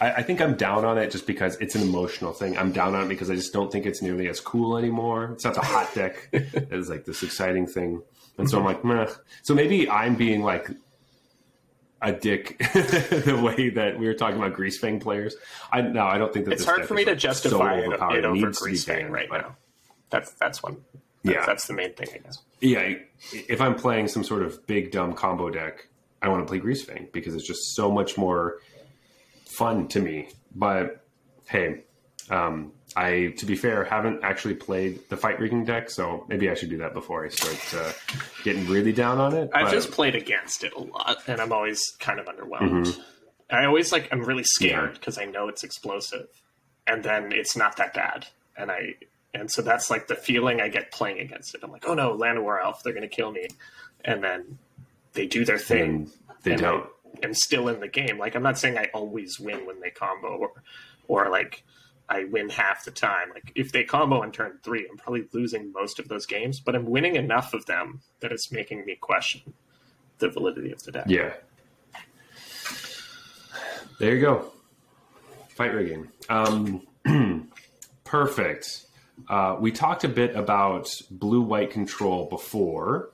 S1: I I think I'm down on it just because it's an emotional thing. I'm down on it because I just don't think it's nearly as cool anymore. It's not the hot deck <laughs> as like this exciting thing, and so I'm like, meh. So maybe I'm being like a dick <laughs> the way that we were talking about Greasefang players. I no, I don't think that
S2: it's hard for me to justify
S1: so
S2: it, it over Greasefang right
S1: but-
S2: now. That's that's one. That's,
S1: Yeah.
S2: that's the main thing, I guess.
S1: yeah, if I'm playing some sort of big dumb combo deck, I want to play Greasefang because it's just so much more fun to me. But hey, um, I to be fair haven't actually played the fight rigging deck, so maybe I should do that before I start uh, getting really down on it.
S2: I've
S1: But-
S2: just played against it a lot, and I'm always kind of underwhelmed. I always like I'm really scared
S1: Mm-hmm. Yeah.
S2: because I know it's explosive, and then it's not that bad, and I and so that's like the feeling I get playing against it. I'm like, oh no, Llanowar Elf, they're gonna kill me, and then they do their thing.
S1: and they don't.
S2: I am still in the game. Like I'm not saying I always win when they combo or or like I win half the time. Like if they combo in turn three, I'm probably losing most of those games, but I'm winning enough of them that it's making me question the validity of the deck.
S1: Yeah. There you go. Fight rigging. Um, <clears throat> perfect. Uh, we talked a bit about blue white control before.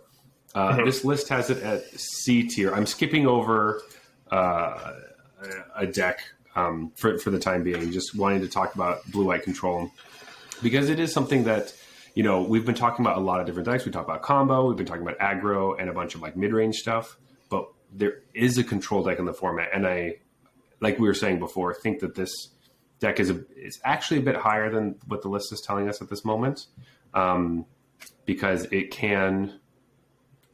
S1: Uh, This list has it at C tier. I'm skipping over uh, a deck um, for, for the time being, just wanting to talk about blue white control because it is something that you know we've been talking about a lot of different decks. We talked about combo, we've been talking about aggro, and a bunch of like mid range stuff. But there is a control deck in the format, and I, like we were saying before, think that this deck is a, is actually a bit higher than what the list is telling us at this moment, um, because it can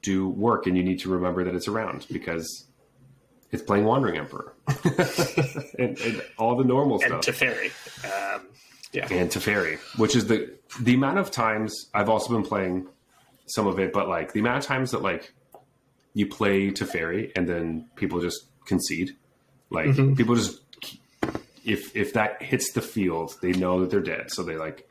S1: do work, and you need to remember that it's around because it's playing Wandering Emperor <laughs> and, and all the normal
S2: And
S1: stuff
S2: Teferi. Um, yeah.
S1: and Teferi, which is the the amount of times I've also been playing some of it, but like the amount of times that like you play Teferi and then people just concede, like people just if if that hits the field, they know that they're dead, so they like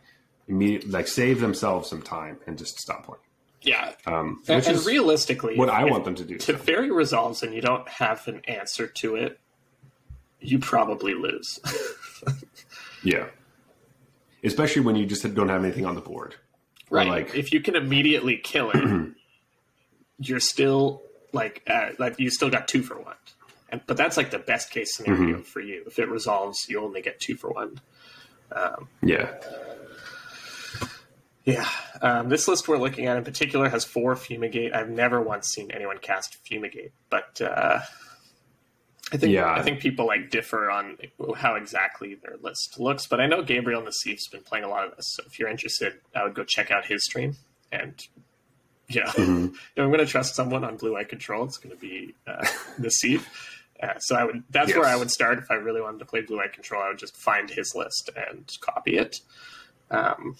S1: immediately like save themselves some time and just stop playing.
S2: Yeah.
S1: Um,
S2: And,
S1: is
S2: realistically,
S1: what I want them to do.
S2: if Teferi resolves and you don't have an answer to it, you probably lose. <laughs>
S1: Yeah. Especially when you just don't have anything on the board. Or
S2: right.
S1: Like,
S2: if you can immediately kill it, <clears throat> you're still like uh, like you still got two for one. And, but that's like the best case scenario
S1: Mm-hmm.
S2: for you. If it resolves, you only get two for one.
S1: Um, yeah.
S2: Yeah. Um, this list we're looking at in particular has four Fumigate. I've never once seen anyone cast Fumigate, but uh, I think
S1: Yeah.
S2: I think people like differ on how exactly their list looks. But I know Gabriel Nassif's been playing a lot of this, so if you're interested, I would go check out his stream. And yeah,
S1: Mm-hmm. <laughs>
S2: if I'm going to trust someone on Blue White Control, it's going to be uh, Nassif. Uh, so I would that's where I would start if I really wanted to play Blue White Control. I would just find his list and copy it. Um,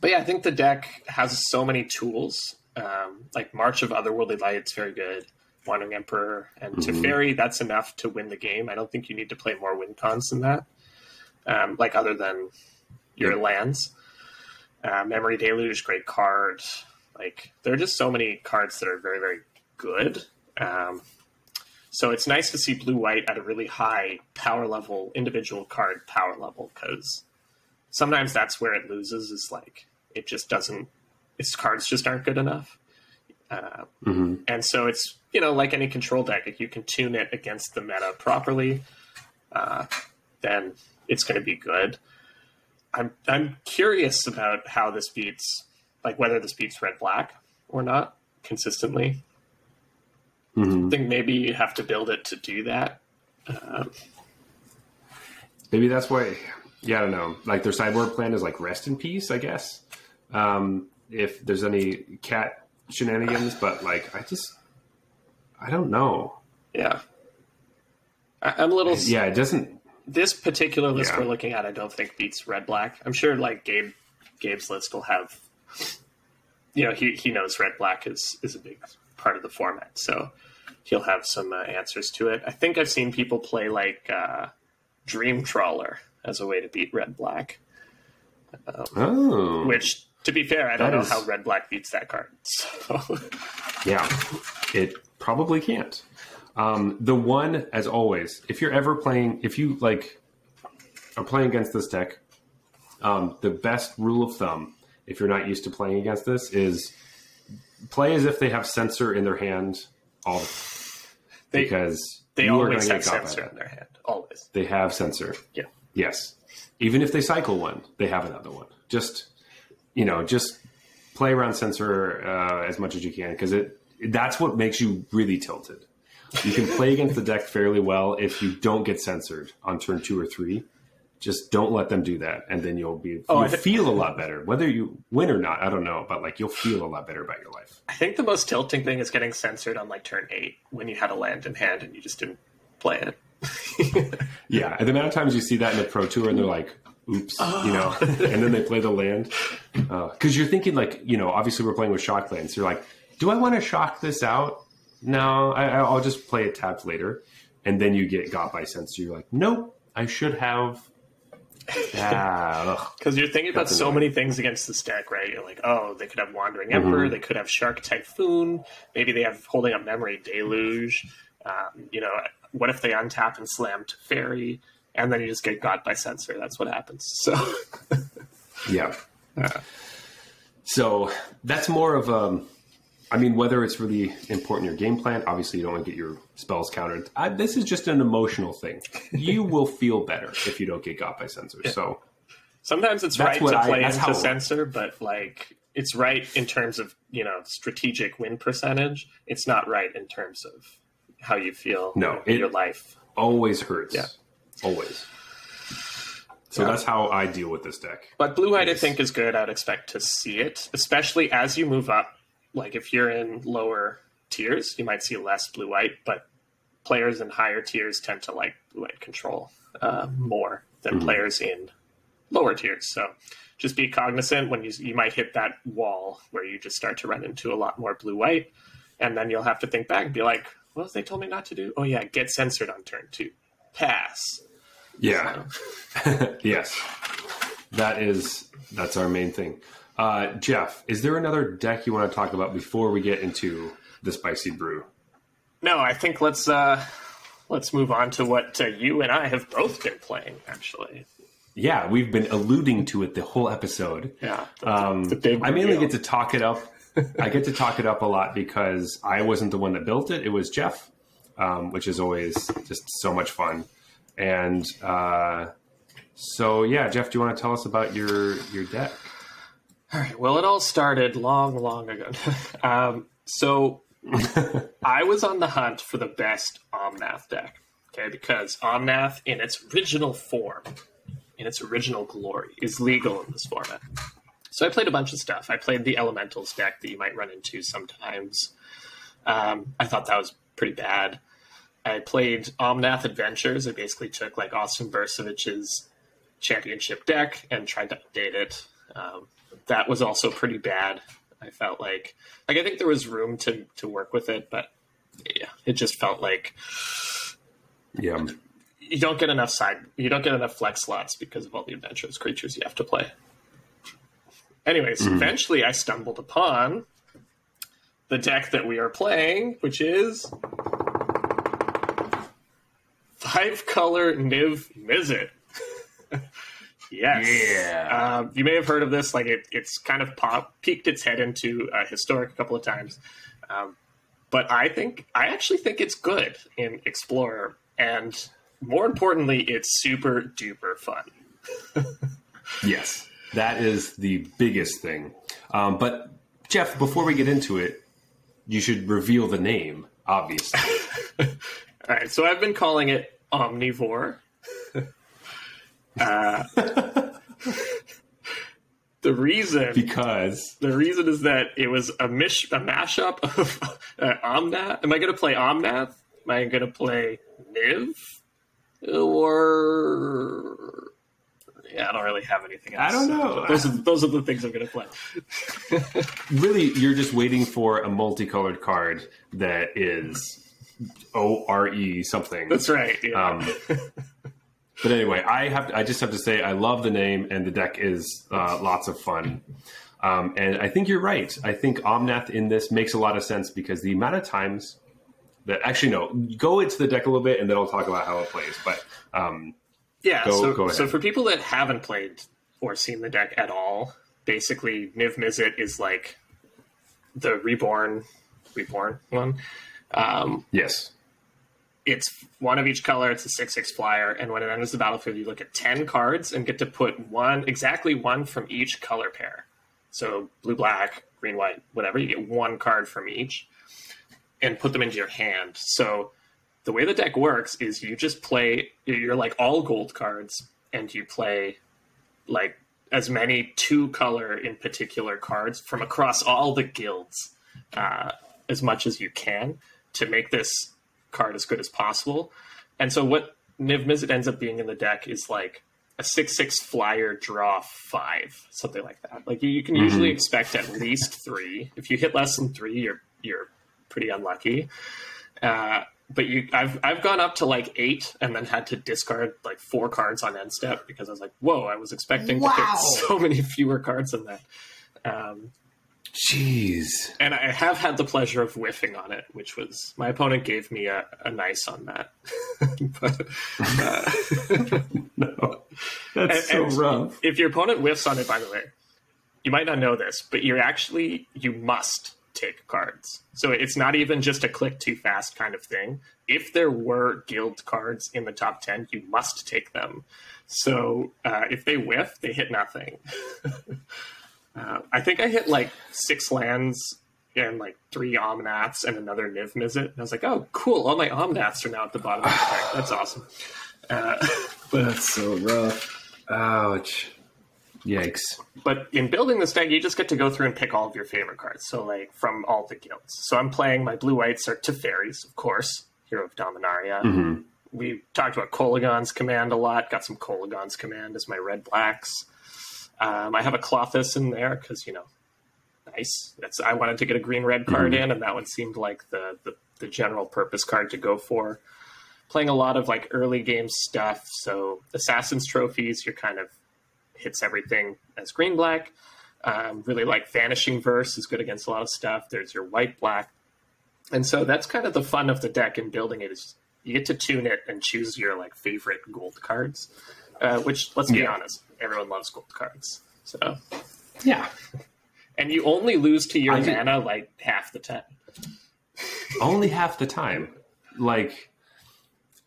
S2: but yeah, I think the deck has so many tools. Um, like March of Otherworldly Light, it's very good. Wandering Emperor and
S1: Mhm.
S2: Teferi, that's enough to win the game. I don't think you need to play more win cons than that. Um, like other than your
S1: Yeah.
S2: lands. Uh, Memory Deluge, great card. Like there are just so many cards that are very, very good. Um, so it's nice to see blue white at a really high power level, individual card power level, because sometimes that's where it loses. Is like it just doesn't. Its cards just aren't good enough. Uh,
S1: hmm
S2: and so it's you know like any control deck, if you can tune it against the meta properly, uh, then it's going to be good. I'm I'm curious about how this beats, like whether this beats red black or not consistently.
S1: hmm
S2: I think maybe you have to build it to do that. Um,
S1: Maybe that's why. Yeah, I don't know. Like their sideboard plan is like rest in peace, I guess. Um, if there's any cat shenanigans, but like I just, I don't know.
S2: yeah, I, I'm a little.
S1: Yeah, it doesn't.
S2: This particular list
S1: Yeah.
S2: we're looking at, I don't think beats red black. I'm sure like Gabe Gabe's list will have. You know, he he knows red black is is a big part of the format, so he'll have some uh, answers to it. I think I've seen people play like uh, Dream Trawler as a way to beat red black.
S1: Oh,
S2: Which, to be fair, I don't know
S1: is-
S2: how red black beats that card. <laughs> So
S1: yeah, it probably can't. Um, the one, as always, if you're ever playing, if you like are playing against this deck, um, the best rule of thumb, if you're not used to playing against this, is play as if they have Censor in their hand all the
S2: they
S1: because
S2: they always have
S1: Censor
S2: in their hand. Always.
S1: They have Censor.
S2: Yeah.
S1: Yes. Even if they cycle one, they have another one. Just you know, just play around Censor uh, as much as you can because it that's what makes you really tilted. You can play against the deck fairly well if you don't get censored on turn two or three. Just don't let them do that, and then you'll be
S2: oh,
S1: you'll
S2: thi-
S1: feel a lot better. Whether you win or not, I don't know, but like you'll feel a lot better about your life.
S2: I think the most tilting thing is getting censored on like turn eight when you had a land in hand and you just didn't play it. <laughs>
S1: Yeah, and the amount of times you see that in the pro tour, and they're like, "Oops," you know, <laughs> and then they play the land because you're thinking like, you know, obviously we're playing with shock lands. You're like, "Do I want to shock this out? No, I, I'll just play it tapped later." And then you get got by sense. You're like, "Nope, I should have." Ah, ugh.
S2: Because you're thinking about so many things against this deck, right? You're like, oh, they could have Wandering
S1: Mm-hmm.
S2: Emperor, they could have Shark Typhoon, maybe they have Holding Up Memory Deluge. Um, you know, what if they untap and slam to Fairy, and then you just get got by Censor? That's what happens. So, <laughs>
S1: yeah. Uh, so that's more of a. I mean, whether it's really important your game plan, obviously you don't want to get your spells countered. I, this is just an emotional thing. You <laughs> will feel better if you don't get got by Censors. So
S2: sometimes it's right to
S1: I-
S2: play into
S1: how-
S2: Censor, but like, it's right in terms of, you know, strategic win percentage. It's not right in terms of how you feel
S1: No,
S2: in your life.
S1: always hurts.
S2: Yeah.
S1: Always. So
S2: Yeah.
S1: that's how I deal with this deck.
S2: But blue white, I think, is good. I'd expect to see it, especially as you move up. Like if you're in lower tiers, you might see less blue white, but players in higher tiers tend to like blue white control uh, more than
S1: Mhm.
S2: players in lower tiers. So just be cognizant when you you might hit that wall where you just start to run into a lot more blue white, and then you'll have to think back and be like, "What if they told me not to do?" Oh yeah, get censored on turn two, pass.
S1: Yeah. <laughs> yes. That is that's our main thing. Uh, Jeff, is there another deck you want to talk about before we get into the spicy brew?
S2: No, I think let's uh, let's move on to what uh, you and I have both been playing. Actually,
S1: Yeah, we've been alluding to it the whole episode.
S2: yeah, the,
S1: Um,
S2: the.
S1: I mainly get to talk it up. I get to talk it up a lot because I wasn't the one that built it. It was Jeff, um, which is always just so much fun. And uh, so, yeah, Jeff, do you want to tell us about your your deck?
S2: All right. Well, it all started long, long ago. <laughs> um, so <laughs> I was on the hunt for the best Omnath deck. Okay, because Omnath, in its original form, in its original glory, is legal in this format. So I played a bunch of stuff. I played the Elementals deck that you might run into sometimes. Um, I thought that was pretty bad. I played Omnath Adventures. I basically took like Austin Bursavich's championship deck and tried to update it. Um, that was also pretty bad. I felt like like I think there was room to to work with it, but yeah, it just felt like
S1: Yeah.
S2: you don't get enough side you don't get enough flex slots because of all the adventurous creatures you have to play. Anyways, eventually I stumbled upon the deck that we are playing, which is five color Niv Mizzet. <laughs> yes.
S1: Yeah.
S2: Um, you may have heard of this. Like it, it's kind of pop, peeked its head into uh, historic a couple of times, um, but I think I actually think it's good in Explorer, and more importantly, it's super duper fun. <laughs>
S1: Yes, that is the biggest thing. Um, but Jeff, before we get into it, you should reveal the name. Obviously, <laughs>
S2: All right, so I've been calling it Omnivore. <laughs> uh, the reason
S1: because
S2: The reason is that it was a mish a mashup of uh, Omnath. Am I going to play Omnath? Am I going to play Niv? Or yeah, I don't really have anything. Else.
S1: I don't know. <laughs>
S2: Those are those are the things I'm going to play. <laughs>
S1: really, you're just waiting for a multicolored card that is O R E something.
S2: That's right. Yeah.
S1: Um, but anyway, I have to, I just have to say I love the name and the deck is uh, lots of fun. Um, and I think you're right. I think Omnath in this makes a lot of sense because the amount of times that actually no, go into the deck a little bit and then I'll talk about how it plays. But um,
S2: yeah.
S1: go-
S2: so
S1: go
S2: so for people that haven't played or seen the deck at all, basically Niv Mizzet is like the reborn reborn one. Um,
S1: yes,
S2: it's one of each color. It's a six six flyer, and when it enters the battlefield, you look at ten cards and get to put one exactly one from each color pair. So blue, black, green, white, whatever. You get one card from each, and put them into your hand. So the way the deck works is you just play. You're like all gold cards, and you play like as many two color in particular cards from across all the guilds uh, as much as you can to make this card as good as possible. And so what Niv Mizzet ends up being in the deck is like a six six flyer draw five, something like that. Like you, you can usually expect at least three. If you hit less than three, you're you're pretty unlucky. Uh, but you, I've I've gone up to like eight, and then had to discard like four cards on end step because I was like, "Whoa!" I was expecting to
S3: Wow.
S2: so many fewer cards than that. Um,
S1: jeez.
S2: and I have had the pleasure of whiffing on it, which was my opponent gave me a, a nice on that. <laughs> but, uh, <laughs>
S1: No, that's
S2: and-
S1: so
S2: and
S1: rough.
S2: If your opponent whiffs on it, by the way, you might not know this, but you're actually you must take cards. So it's not even just a click too fast kind of thing. If there were guild cards in the top ten, you must take them. So uh, if they whiff, they hit nothing. <laughs> uh, I think I hit like six lands and like three Omnaths and another Niv Mizzet. And I was like, oh, cool. All my Omnaths are now at the bottom of the deck. That's awesome. Uh, but <laughs>
S1: That's so rough. Ouch. Yikes.
S2: But in building this deck, you just get to go through and pick all of your favorite cards. So, like from all the guilds. So I'm playing my blue whites are Teferis, of course, Hero of Dominaria.
S1: Mm-hmm.
S2: We talked about Kolaghan's command a lot. Got some Kolaghan's command as my red blacks. Um, I have a Klothys in there because you know, nice. That's I wanted to get a green red card in, and that one seemed like the, the the general purpose card to go for. Playing a lot of like early game stuff. So Assassin's trophies, you're kind of hits everything as green black. Um, really like Vanishing Verse is good against a lot of stuff. There's your white black, and so that's kind of the fun of the deck and building it is you get to tune it and choose your like favorite gold cards. Uh, which let's be
S1: Yeah.
S2: honest, everyone loves gold cards. So
S1: Yeah.
S2: and you only lose to your
S1: I
S2: mana like half the time.
S1: Only half the time. Like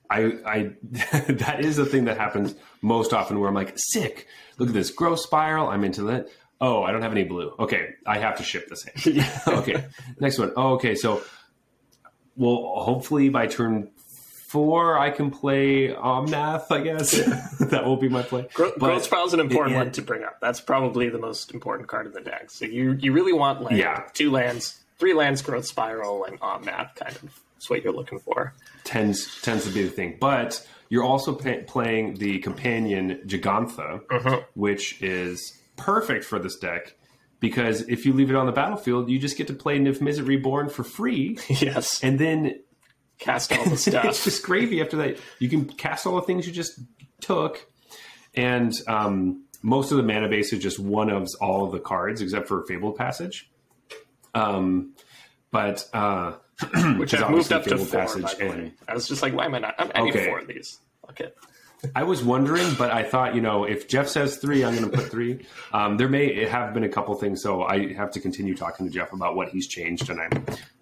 S1: I I <laughs> that is the thing that happens most often where I'm like, sick. Look at this growth spiral. I'm into that. Oh, I don't have any blue. Okay, I have to ship this <laughs> okay. Next one. Oh, okay. So well hopefully by turn four I can play uh, Omnath, I guess. <laughs> that will be my play.
S2: Gro-
S1: But-
S2: Growth Spiral is an important
S1: it-
S2: one to bring up. That's probably the most important card in the deck. So you you really want like
S1: Yeah.
S2: two lands, three lands, Growth Spiral, and uh, Omnath kind of. That's what you're looking for.
S1: tends tends to be the thing. But you're also pa- playing the companion Jegantha,
S2: Uh-huh.
S1: which is perfect for this deck because if you leave it on the battlefield, you just get to play Niv Mizzet Reborn for free, <laughs>
S2: yes,
S1: and then
S2: cast all the <laughs> stuff.
S1: it's just gravy after that. You can cast all the things you just took, and um, most of the mana base is just one of all of the cards except for Fabled Passage. Um, but uh, <clears throat>
S2: which
S1: is
S2: I've moved up to four.
S1: Passage
S2: By the way,
S1: and-
S2: I was just like, why am I not? I'm, I need
S1: Okay.
S2: four of these. Fuck it.
S1: I was wondering, but I thought, you know, if Jeff says three, I'm going to put three. Um, there may have been a couple things, so I have to continue talking to Jeff about what he's changed, and I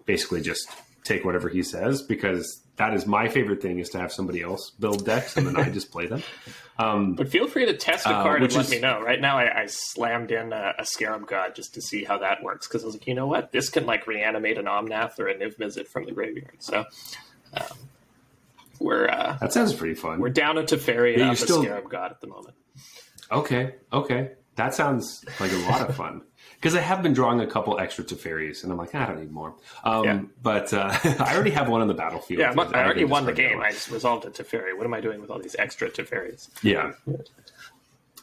S1: basically just take whatever he says because that is my favorite thing is to have somebody else build decks and then I just play them. <laughs>
S2: But feel free to test a
S1: Uh,
S2: card and let
S1: is-
S2: me know. Right now, I, I slammed in a, a Scarab God just to see how that works because I was like, you know what, this can like reanimate an Omnath or a Niv Mizzet from the graveyard. So um, we're uh,
S1: That sounds pretty fun.
S2: we're down a Teferi and
S1: Yeah,
S2: up
S1: you're
S2: a
S1: still-
S2: Scarab God at the moment.
S1: Okay, okay, that sounds like a lot of fun. <laughs> Because I have been drawing a couple extra Teferis, and I'm like, I don't need more. Um,
S2: Yeah.
S1: But uh, <laughs> I already have one on the battlefield.
S2: Yeah, I'm- I already won the game. I just resolved a Teferi. What am I doing with all these extra Teferis?
S1: Yeah.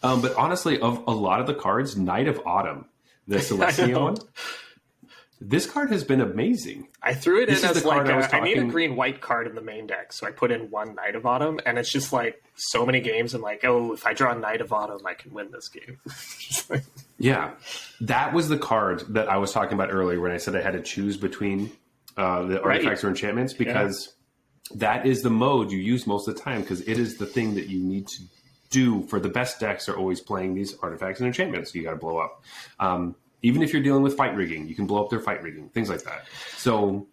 S1: Um, but honestly, of a lot of the cards, Knight of Autumn, the <laughs> Celestia one, this card has been amazing.
S2: I threw it
S1: This
S2: in as like
S1: I
S2: a,
S1: was
S2: I need a green white card in the main deck, so I put in one Knight of Autumn, and it's just like so many games. I'm like, oh, if I draw Knight of Autumn, I can win this game. <laughs> Like-
S1: Yeah, that was the card that I was talking about earlier when I said I had to choose between uh, the
S2: Right.
S1: artifacts or enchantments because that is the mode you use most of the time because it is the thing that you need to do for the best decks are always playing these artifacts and enchantments you got to blow up. Um, even if you're dealing with fight rigging, you can blow up their fight rigging, things like that. So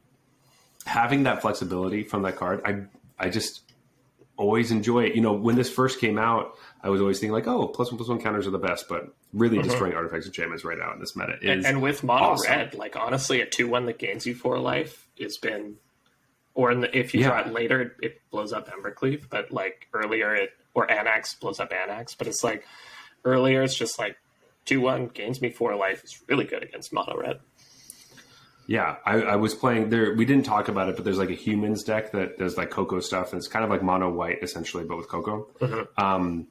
S1: having that flexibility from that card, I I just always enjoy it. You know, when this first came out, I was always thinking like, oh, plus one plus one counters are the best, but really destroying artifacts and enchantments right now in this meta is
S2: Mm-hmm. and, and with mono
S1: awesome.
S2: red, like honestly, a two one that gains you four life has been, or in the, if you
S1: Yeah.
S2: draw it later, it blows up Embercleave, but like earlier it or Anax blows up Anax, but it's like earlier it's just like two one gains me four life. It's really good against mono red.
S1: Yeah, I, I was playing there. We didn't talk about it, but there's like a humans deck that does like cocoa stuff, and it's kind of like mono white essentially, but with Coco. Um,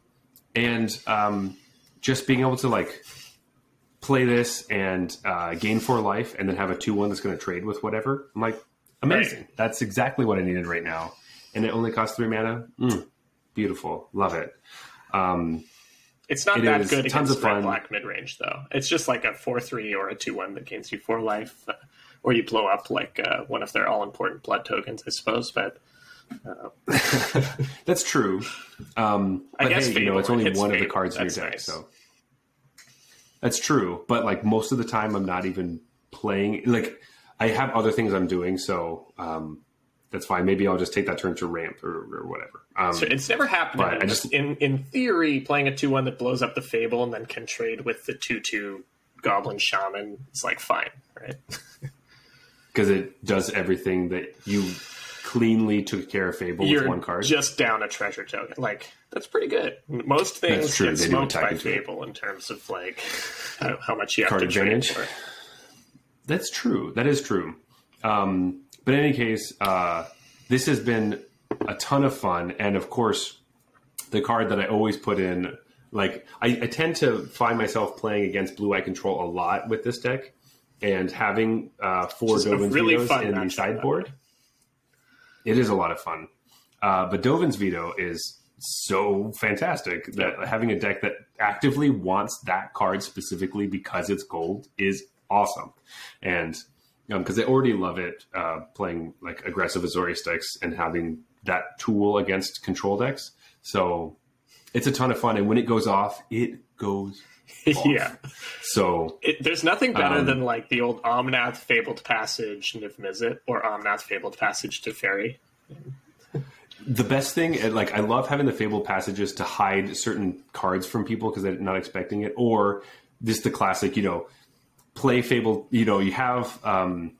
S1: and um, just being able to like play this and uh, gain four life, and then have a two one that's going to trade with whatever. I'm like, amazing. That's exactly what I needed right now, and it only costs three mana. Mm, beautiful, love it. Um,
S2: It's not
S1: It
S2: that good
S1: tons
S2: against
S1: of
S2: black mid range though. It's just like a four three or a two one that gains you four life, uh, or you blow up like uh, one of their all important blood tokens, I suppose. But <laughs>
S1: That's true. Um,
S2: I
S1: but
S2: guess
S1: hey, you know, it's only one of the
S2: Fable.
S1: cards in your
S2: That's
S1: deck,
S2: nice.
S1: so that's true. But like most of the time, I'm not even playing. Like I have other things I'm doing, so um, that's fine. Maybe I'll just take that turn to ramp or, or whatever. Um,
S2: So it's never happened.
S1: But I just-
S2: in in theory, playing a two one that blows up the Fable and then can trade with the two two Goblin Shaman is like fine, right? <laughs>
S1: because it does everything that you cleanly took care of Fable
S2: You're
S1: with one card.
S2: just down a treasure token. Like that's pretty good. Most things get
S1: They
S2: smoked by
S1: into it.
S2: Fable in terms of like how, how much you have
S1: Card
S2: to trade
S1: advantage.
S2: for.
S1: That's true. That is true. Um, but in any case, uh, this has been a ton of fun, and of course, the card that I always put in. Like I, I tend to find myself playing against Blue White Control a lot with this deck, and having uh, four Dovin's
S2: really
S1: vetoes in the sideboard. It is a lot of fun, uh, but Dovin's veto is so fantastic that having a deck that actively wants that card specifically because it's gold is awesome. And because um, they already love it uh, playing like aggressive Azorius decks and having that tool against control decks. So it's a ton of fun. And when it goes off, it goes <laughs>
S2: yeah.
S1: So
S2: it, there's nothing better um, than like the old Omnath Fabled Passage Niv Mizzet or Omnath Fabled Passage Teferi.
S1: the best thing, like I love having the Fabled Passages to hide certain cards from people because they're not expecting it, or just the classic, you know, play Fabled. You know, you have um,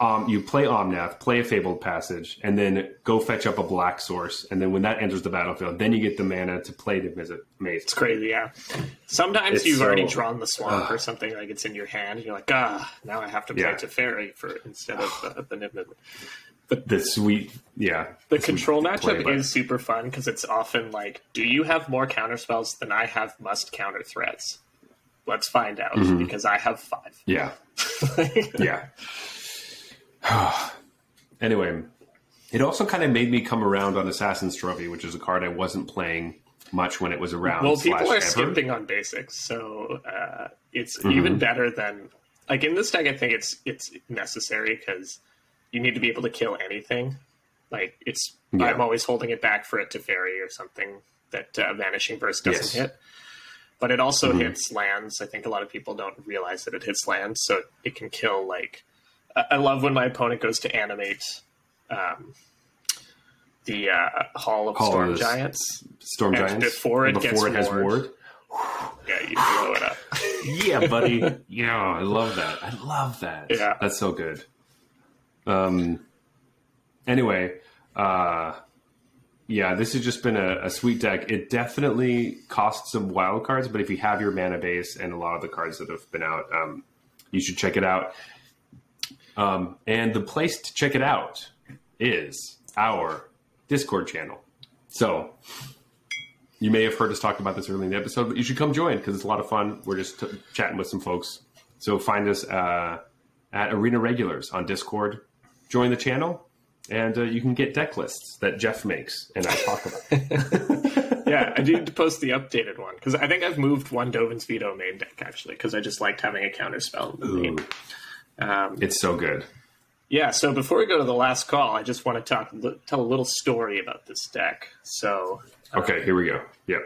S1: um, you play Omnath, play a Fabled Passage, and then go fetch up a Black Source, and then when that enters the battlefield, then you get the mana to play the Niv Mizzet.
S2: It's crazy, yeah. Sometimes it's you've so, already drawn the swamp uh, or something like it's in your hand, and you're like, ah, now I have to play yeah. Teferi for instead of uh, the Niv
S1: But the sweet, yeah.
S2: The, the control matchup play, is super fun because it's often like, do you have more counter spells than I have must counter threats? Let's find out mm-hmm. because I have five.
S1: Yeah. <laughs> yeah. <sighs> anyway, it also kind of made me come around on Assassin's Trophy, which is a card I wasn't playing much when it was around.
S2: Well, people are ever. skimping on basics, so uh, it's mm-hmm. even better than like in this deck. I think it's it's necessary because you need to be able to kill anything. Like it's, yeah. I'm always holding it back for it to Teferi or something that uh, Vanishing Verse doesn't yes. hit. But it also mm-hmm. hits lands. I think a lot of people don't realize that it hits lands, so it can kill like I love when my opponent goes to animate um, the uh, Hall of Hall Storm of Giants.
S1: Storm Giants
S2: before it
S1: before
S2: it
S1: has ward. <sighs>
S2: Yeah, you blow it up. <laughs>
S1: yeah, buddy. Yeah, I love that. I love that.
S2: Yeah,
S1: that's so good. Um. Anyway, uh, yeah, this has just been a, a, sweet deck. It definitely costs some wild cards, but if you have your mana base and a lot of the cards that have been out, um, you should check it out. Um, and the place to check it out is our Discord channel. So you may have heard us talk about this early in the episode, but you should come join because it's a lot of fun. We're just t- chatting with some folks. So find us uh, at Arena Regulars on Discord. Join the channel, and uh, you can get deck lists that Jeff makes and I talk
S2: about. <laughs> yeah, I need to post the updated one because I think I've moved one Dovin's Veto main deck actually because I just liked having a counter spell in the main.
S1: Um, it's so good.
S2: Yeah. So before we go to the last call, I just want to talk, tell a little story about this deck. So.
S1: Okay, um, here we go. Yeah.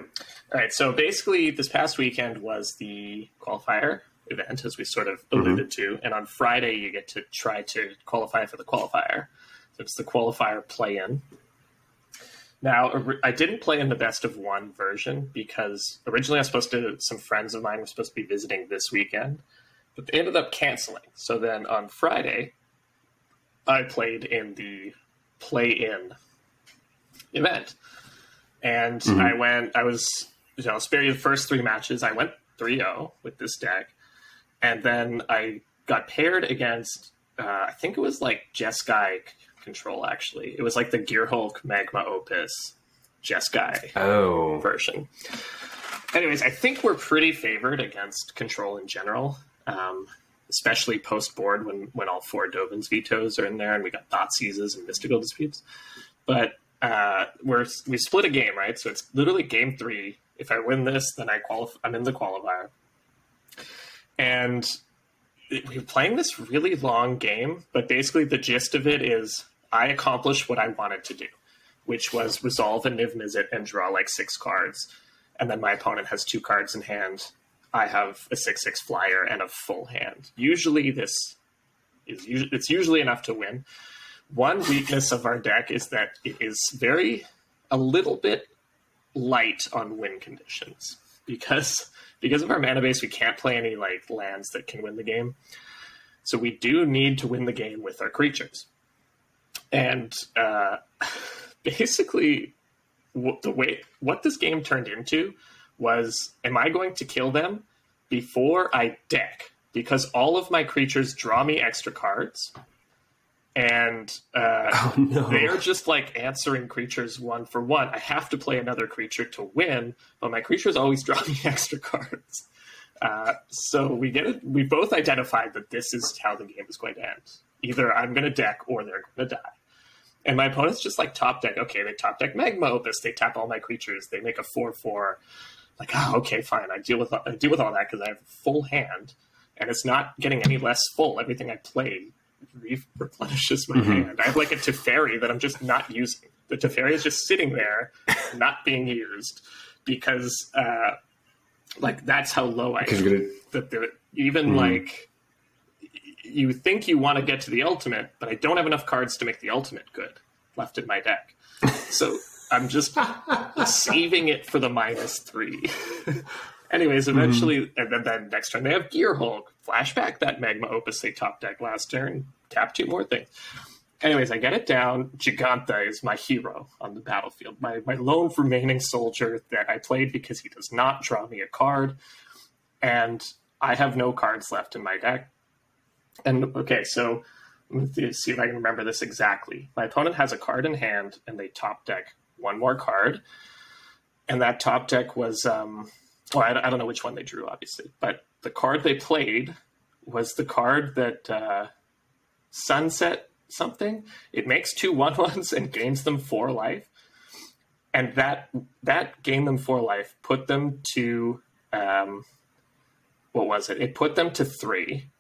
S2: All right. So basically, this past weekend was the qualifier event, as we sort of mm-hmm. alluded mm-hmm. to, and on Friday you get to try to qualify for the qualifier. It's the qualifier play-in. Now, I didn't play in the best of one version because originally I was supposed to. Some friends of mine were supposed to be visiting this weekend, but they ended up canceling. So then on Friday, I played in the play in event. And mm-hmm. I went, I was, you know, spare you the first three matches. I went 3 0 with this deck. And then I got paired against, uh, I think it was like Jess Jeskai control, actually. It was like the Gearhulk Magma Opus Jeskai
S1: oh.
S2: version. Anyways, I think we're pretty favored against control in general um, especially post board when when all four Dovin's vetoes are in there and we got thought seizes and mystical disputes. But uh, we're we split a game, right? So it's literally game three. If I win this, then I qualify. I'm in the qualifier, and we're playing this really long game. But basically, the gist of it is I accomplished what I wanted to do, which was resolve a Niv Mizzet and draw like six cards, and then my opponent has two cards in hand I have a six six flyer and a full hand. Usually, this is it's usually enough to win. One weakness of our deck is that it is very a little bit light on win conditions because because of our mana base, we can't play any like lands that can win the game. So we do need to win the game with our creatures, and uh, <laughs> basically, the way what this game turned into was am I going to kill them before I deck? Because all of my creatures draw me extra cards. And uh, <laughs> oh, no. they're just like answering creatures one for one. I have to play another creature to win, but my creatures always <laughs> draw me extra cards. Uh, so we get it. We both identified that this is how the game is going to end. Either I'm going to deck or they're going to die. And my opponent's just like top deck. Okay, they top deck Magma Opus. They tap all my creatures. They make a four four. Like, oh, okay, fine. I deal with I deal with all that because I have full hand, and it's not getting any less full. Everything I play re- replenishes my
S1: Mhm.
S2: hand. I have like a Teferi that I'm just not using. The Teferi is just sitting there, not being used because, uh, like, that's how low I am.
S1: gonna.
S2: that there even
S1: Mhm.
S2: like you think you want to get to the ultimate, but I don't have enough cards to make the ultimate good left in my deck. So I'm just <laughs> saving it for the minus three. <laughs> Anyways, eventually, mm-hmm. and then, then next turn they have Gear Hulk. Flashback that Magma Opus they top deck last turn. Tap two more things. Anyways, I get it down. Jegantha is my hero on the battlefield. My my lone remaining soldier that I played because he does not draw me a card, and I have no cards left in my deck. And okay, so let me see if I can remember this exactly. My opponent has a card in hand, and they top deck one more card, and that top deck was um, well, I, I don't know which one they drew, obviously, but the card they played was the card that uh, Sunset something. It makes two <laughs> one ones and gains them four life, and that that gained them four life, put them to um, what was it? It put them to three.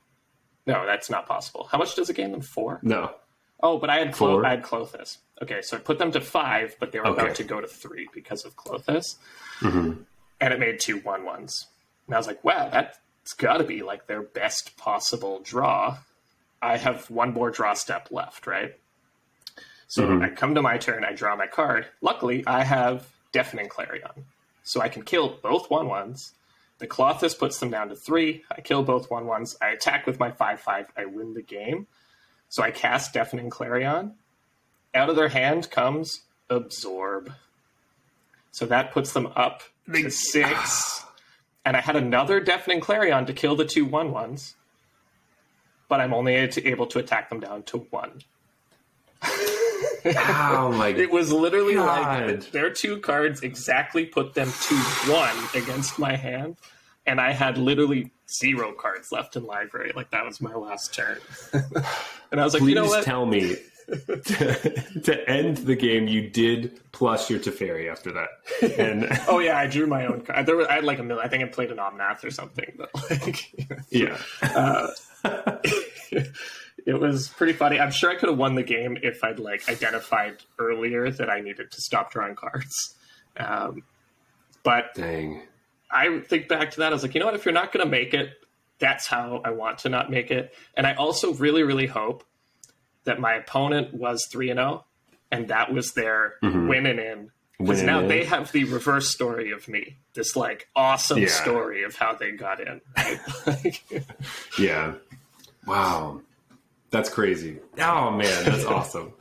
S2: No, that's not possible. How much does it gain them? Four.
S1: No.
S2: Oh, but I had Clo-
S1: Four.
S2: I had Klothys. Okay, so I put them to five, but they were
S1: Okay.
S2: about to go to three because of Klothys,
S1: hmm
S2: and it made two one ones. And I was like, wow, that's got to be like their best possible draw. I have one more draw step left, right? So
S1: Mhm.
S2: I come to my turn, I draw my card. Luckily, I have Deafening Clarion, so I can kill both one ones. The Klothys puts them down to three. I kill both one ones. I attack with my five five. I win the game. So I cast Deafening Clarion. Out of their hand comes Absorb. So that puts them up to six. And I had another Deafening Clarion to kill the two one ones. But I'm only able to attack them down to one. <laughs>
S1: Oh my
S2: It was literally
S1: God.
S2: like their two cards exactly put them to one against my hand, and I had literally zero cards left in library. Like that was my last turn, <laughs> and I was like,
S1: Please
S2: you know what?
S1: tell me to, to end the game you did plus your Teferi after that. And <laughs>
S2: oh yeah, I drew my own card. There was, I had like a million. I think I played an Omnath or something, but like. <laughs>
S1: yeah.
S2: Uh, it was pretty funny. I'm sure I could have won the game if I'd like identified earlier that I needed to stop drawing cards. Um, but
S1: Dang.
S2: I think back to that. I was like, you know what? If you're not going to make it, that's how I want to not make it. And I also really, really hope that my opponent was three and zero, and that was their
S1: Mhm.
S2: winning in. Because now
S1: in.
S2: they have the reverse story of me. This like awesome
S1: Yeah.
S2: story of how they got in. Right? Like, <laughs>
S1: Yeah. Wow. That's crazy. Oh man, that's <laughs> awesome.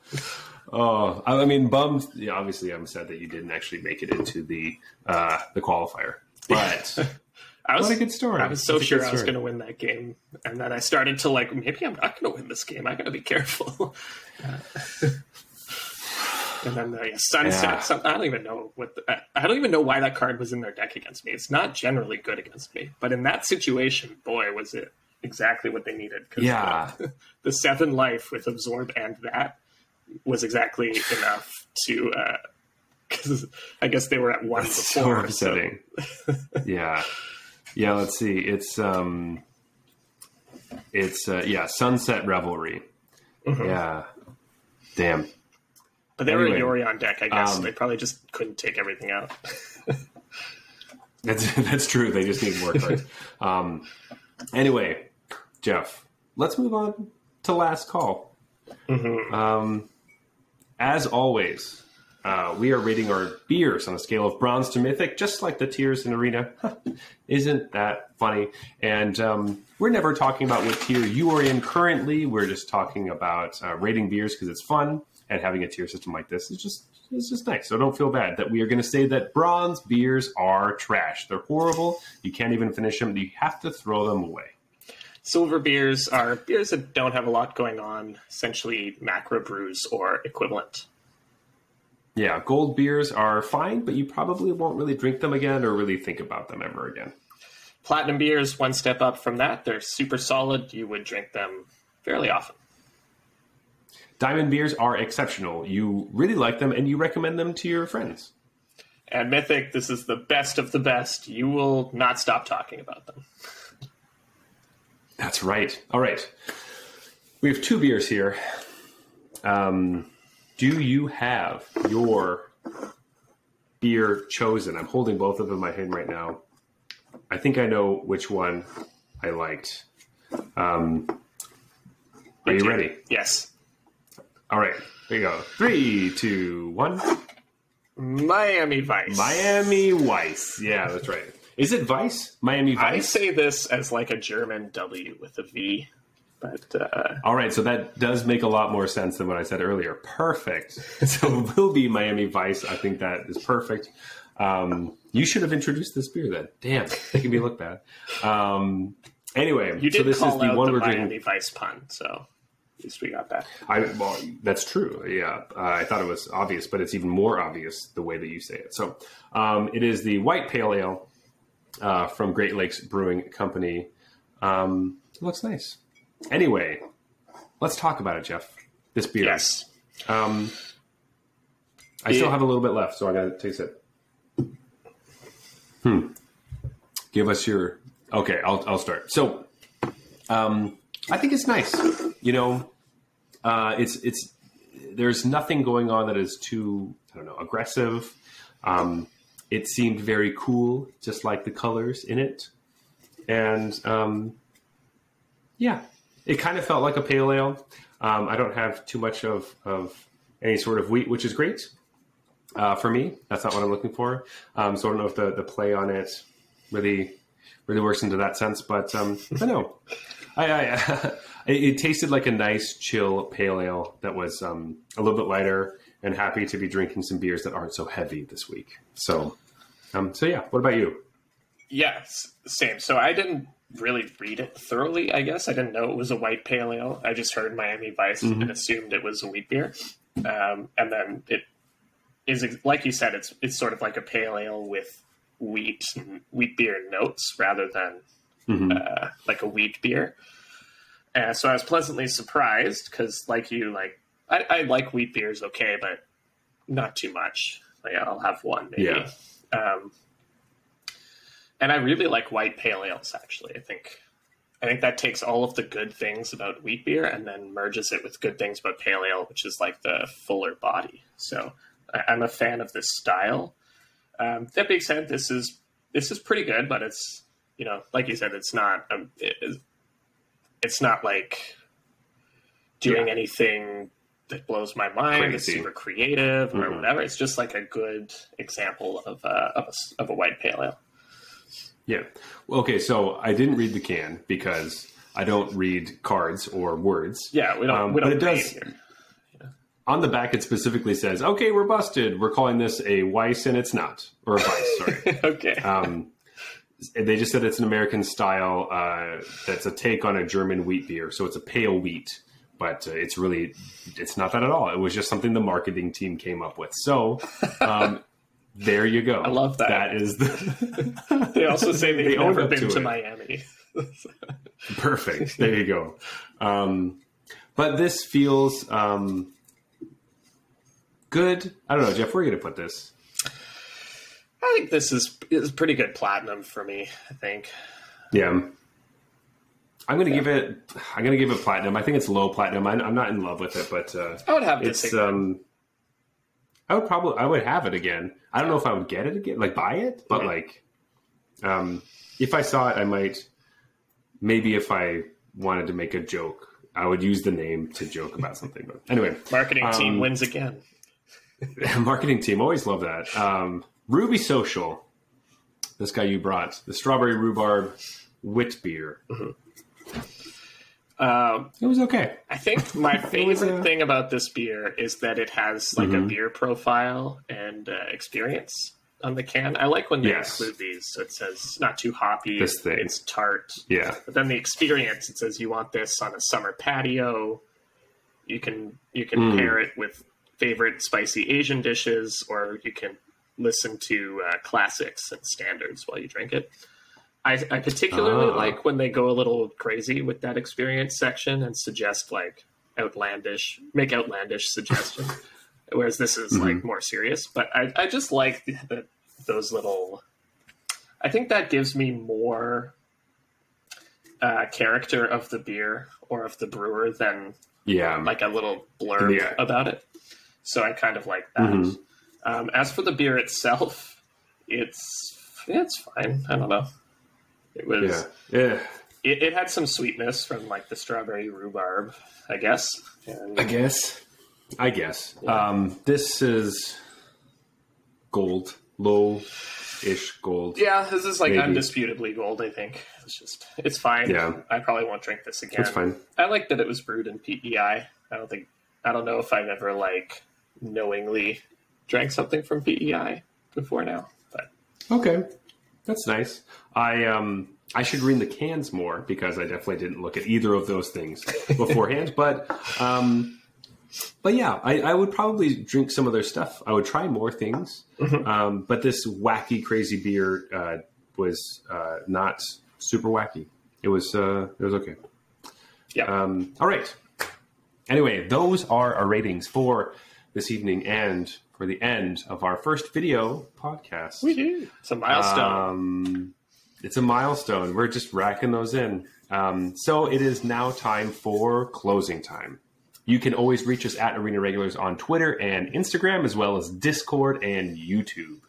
S1: Oh, I I mean, bummed. Yeah, obviously, I'm sad that you didn't actually make it into the uh, the qualifier. But <laughs>
S2: I was
S1: what a good story.
S2: I was so sure I was going to win that game, and then I started to like, maybe I'm not going to win this game. I got to be careful. <laughs> Uh, and then the sunset.
S1: Yeah.
S2: I don't even know what. The, I don't even know why that card was in their deck against me. It's not generally good against me, but in that situation, boy, was it exactly what they needed.
S1: Yeah.
S2: the, <laughs> the seven life with absorb and that was exactly enough to. <laughs> Because I guess they were at one
S1: That's so
S2: before. so-
S1: upsetting. <laughs> yeah, yeah. Let's see. It's um, it's uh, yeah, Sunset Revelry.
S2: Mhm.
S1: Yeah. Damn.
S2: But they were
S1: Anyway,
S2: a Yorion deck, I guess.
S1: um,
S2: they probably just couldn't take everything out.
S1: That's that's true. They just need more cards. um, anyway, Jeff, let's move on to last call.
S2: Mhm.
S1: Um, as always, uh, we are rating our beers on a scale of bronze to mythic, just like the tiers in Arena. <laughs> Isn't that funny? And um, we're never talking about what tier you are in currently. We're just talking about uh, rating beers because it's fun, and having a tier system like this is just it's just nice. So don't feel bad that we are going to say that bronze beers are trash. They're horrible. You can't even finish them. You have to throw them away.
S2: Silver beers are beers that don't have a lot going on, essentially macro brews or equivalent.
S1: Yeah, gold beers are fine, but you probably won't really drink them again or really think about them ever again.
S2: Platinum beers, one step up from that. They're super solid. You would drink them fairly often.
S1: Diamond beers are exceptional. You really like them and you recommend them to your friends.
S2: And Mythic, this is the best of the best. You will not stop talking about them. <laughs>
S1: That's right. All right. We have two beers here. Um, do you have your beer chosen? I'm holding both of them in my hand right now. I think I know which one I liked. Um, are you ready?
S2: Yes.
S1: All right. Here you go. Three, two, one.
S2: Miami Vice.
S1: Miami Vice. Yeah, that's right. Is it Vice? Miami Vice?
S2: I say this as like a German W with a V, but uh,
S1: All right, so that does make a lot more sense than what I said earlier. Perfect. <laughs> So it will be Miami Vice. I think that is perfect. Um, you should have introduced this beer then. Damn, making me look bad. Um, anyway,
S2: you
S1: so
S2: did
S1: this
S2: call
S1: is the
S2: out
S1: one
S2: the
S1: we're
S2: Miami
S1: drinking.
S2: Vice pun, so at least we got that.
S1: I, well, that's true. Yeah, uh, I thought it was obvious, but it's even more obvious the way that you say it. So um, it is the White Pale Ale uh, from Great Lakes Brewing Company. Um, it looks nice. Anyway, let's talk about it, Jeff. This beer.
S2: Yes.
S1: Um, I still have a little bit left, so I got to taste it. Hmm. Give us your. Okay, I'll I'll start. So, um, I think it's nice. You know, uh, it's it's there's nothing going on that is too I don't know aggressive. Um, it seemed very cool, just like the colors in it, and um, yeah, it kind of felt like a pale ale. Um, I don't have too much of of any sort of wheat, which is great uh, for me. That's not what I'm looking for. Um, so I don't know if the the play on it really really works into that sense, but um, I know. I, I <laughs> it, it tasted like a nice chill pale ale that was um, a little bit lighter and happy to be drinking some beers that aren't so heavy this week. So, um, so yeah. What about you?
S2: Yes, same. So I didn't really read it thoroughly. I guess I didn't know it was a white pale ale. I just heard Miami Vice
S1: Mm-hmm.
S2: and assumed it was a wheat beer. Um, and then it is like you said. It's it's sort of like a pale ale with wheat wheat beer notes rather than
S1: Mhm.
S2: uh, like a wheat beer. Uh, so I was pleasantly surprised because, like you, like I, I like wheat beers, okay, but not too much. Like I'll have one maybe.
S1: Yeah.
S2: Um, and I really like white pale ales. Actually, I think I think that takes all of the good things about wheat beer and then merges it with good things about pale ale, which is like the fuller body. So I, I'm a fan of this style. Um, that being said, this is this is pretty good, but it's you know, like you said, it's not um, it, it's not like doing
S1: Yeah.
S2: anything that blows my mind. It's super creative or
S1: Mhm.
S2: whatever. It's just like a good example of uh, of, a, of a white pale ale.
S1: Yeah. Well, okay, so I didn't read the can because I don't read cards or words.
S2: Yeah, we don't
S1: Um,
S2: we
S1: but
S2: don't
S1: it does-
S2: here.
S1: On the back, it specifically says, "Okay, we're busted. We're calling this a Weiss, and it's not, or a Weiss." Sorry. <laughs>
S2: okay.
S1: Um, they just said it's an American style. Uh, that's a take on a German wheat beer, so it's a pale wheat, but uh, it's really it's not that at all. It was just something the marketing team came up with. So um, <laughs> there you go. I
S2: love that.
S1: That is the <laughs>
S2: they also say they've
S1: They <laughs>
S2: never been
S1: to
S2: to. Miami.
S1: perfect. There you go. Um, but this feels um, good. I don't know, Jeff. Where are you gonna put this?
S2: I think this is is pretty good platinum for me. I think.
S1: Yeah. I'm gonna give it. I'm gonna give it platinum. I think it's low platinum. I, I'm not in love with it, but uh,
S2: I would have
S1: it's. Um, I would probably. I would have it again. I don't know if I would get it again, like buy it, but
S2: Mhm.
S1: like, um, if I saw it, I might. Maybe if I wanted to make a joke, I would use the name to joke about something. But anyway,
S2: Marketing team
S1: um,
S2: wins again. <laughs>
S1: marketing team always love that. Um, Rhuby Social. This guy you brought the strawberry rhubarb wit beer.
S2: Um,
S1: It was okay.
S2: I think my <laughs> favorite
S1: a-
S2: thing about this beer is that it has like a
S1: Mhm.
S2: beer profile and uh, experience on the can. I like when they
S1: Yes.
S2: include these. So it says not too hoppy.
S1: This thing.
S2: It's tart.
S1: Yeah.
S2: But then the experience, it says you want this on a summer patio. You can you can
S1: Mm.
S2: pair it with favorite spicy Asian dishes, or you can listen to uh, classics and standards while you drink it. I, I particularly
S1: Ah.
S2: like when they go a little crazy with that experience section and suggest like outlandish, make outlandish suggestions. <laughs> Whereas this is like more serious. But I, I just like the, the, those little. I think that gives me more uh, character of the beer or of the brewer than
S1: Yeah.
S2: like a little blurb
S1: Yeah.
S2: about it. So I kind of like that.
S1: Mhm.
S2: Um, as for the beer itself, it's it's fine. I don't know. It was
S1: yeah. Yeah.
S2: it, it had some sweetness from like the strawberry rhubarb, I guess. And
S1: I guess. I guess. Um, this is gold, low ish gold.
S2: yeah, this is like
S1: Maybe.
S2: undisputably gold. I think it's just it's fine.
S1: Yeah.
S2: I probably won't drink this again.
S1: It's fine.
S2: I like that it was brewed in PEI. I don't think I don't know if I've ever like knowingly drank something from PEI before now, but
S1: Okay, that's nice. I um I should read the cans more because I definitely didn't look at either of those things <laughs> beforehand. but um, but yeah, I, I would probably drink some of their stuff. I would try more things. Um, but this wacky, crazy beer uh, was uh, not super wacky. It was uh, it was okay.
S2: yeah.
S1: Um, all right. Anyway, those are our ratings for this evening and for the end of our first video podcast.
S2: It's a milestone.
S1: Um, it's a milestone. We're just racking those in. Um, so it is now time for closing time. You can always reach us at Arena Regulars on Twitter and Instagram, as well as Discord and YouTube.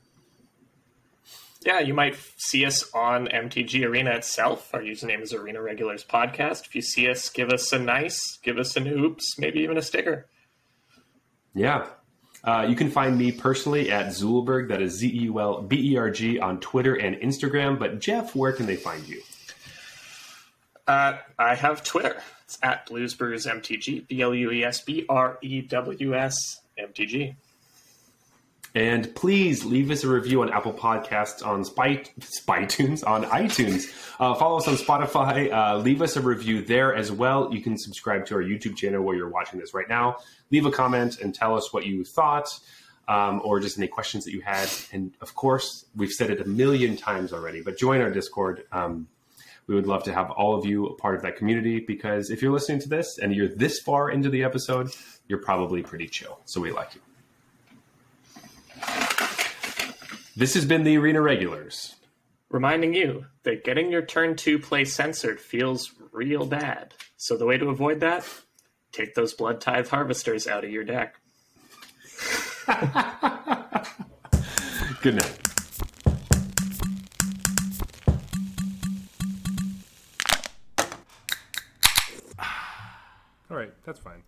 S2: Yeah, you might see us on MTG Arena itself. Our username is Arena Regulars Podcast. If you see us, give us a nice, give us an oops, maybe even a sticker.
S1: Yeah. Uh, you can find me personally at Zeulberg, that is Z E U L B E R G, on Twitter and Instagram. But Jeff, where can they find you?
S2: Uh, I have Twitter. It's at Bluesbrews MTG, B L U E S B R E W S MTG.
S1: And please leave us a review on Apple Podcasts, on Spy, Spytunes, on iTunes. Uh, follow us on Spotify. Uh, leave us a review there as well. You can subscribe to our YouTube channel where you're watching this right now. Leave a comment and tell us what you thought um, or just any questions that you had. And of course, we've said it a million times already, but join our Discord. Um, we would love to have all of you a part of that community because if you're listening to this and you're this far into the episode, you're probably pretty chill. So we like you. This has been the Arena Regulars.
S2: Reminding you that getting your turn two play censored feels real bad. So the way to avoid that, take those Bloodtithe harvesters out of your deck. <laughs>
S1: Good night. All right, that's fine.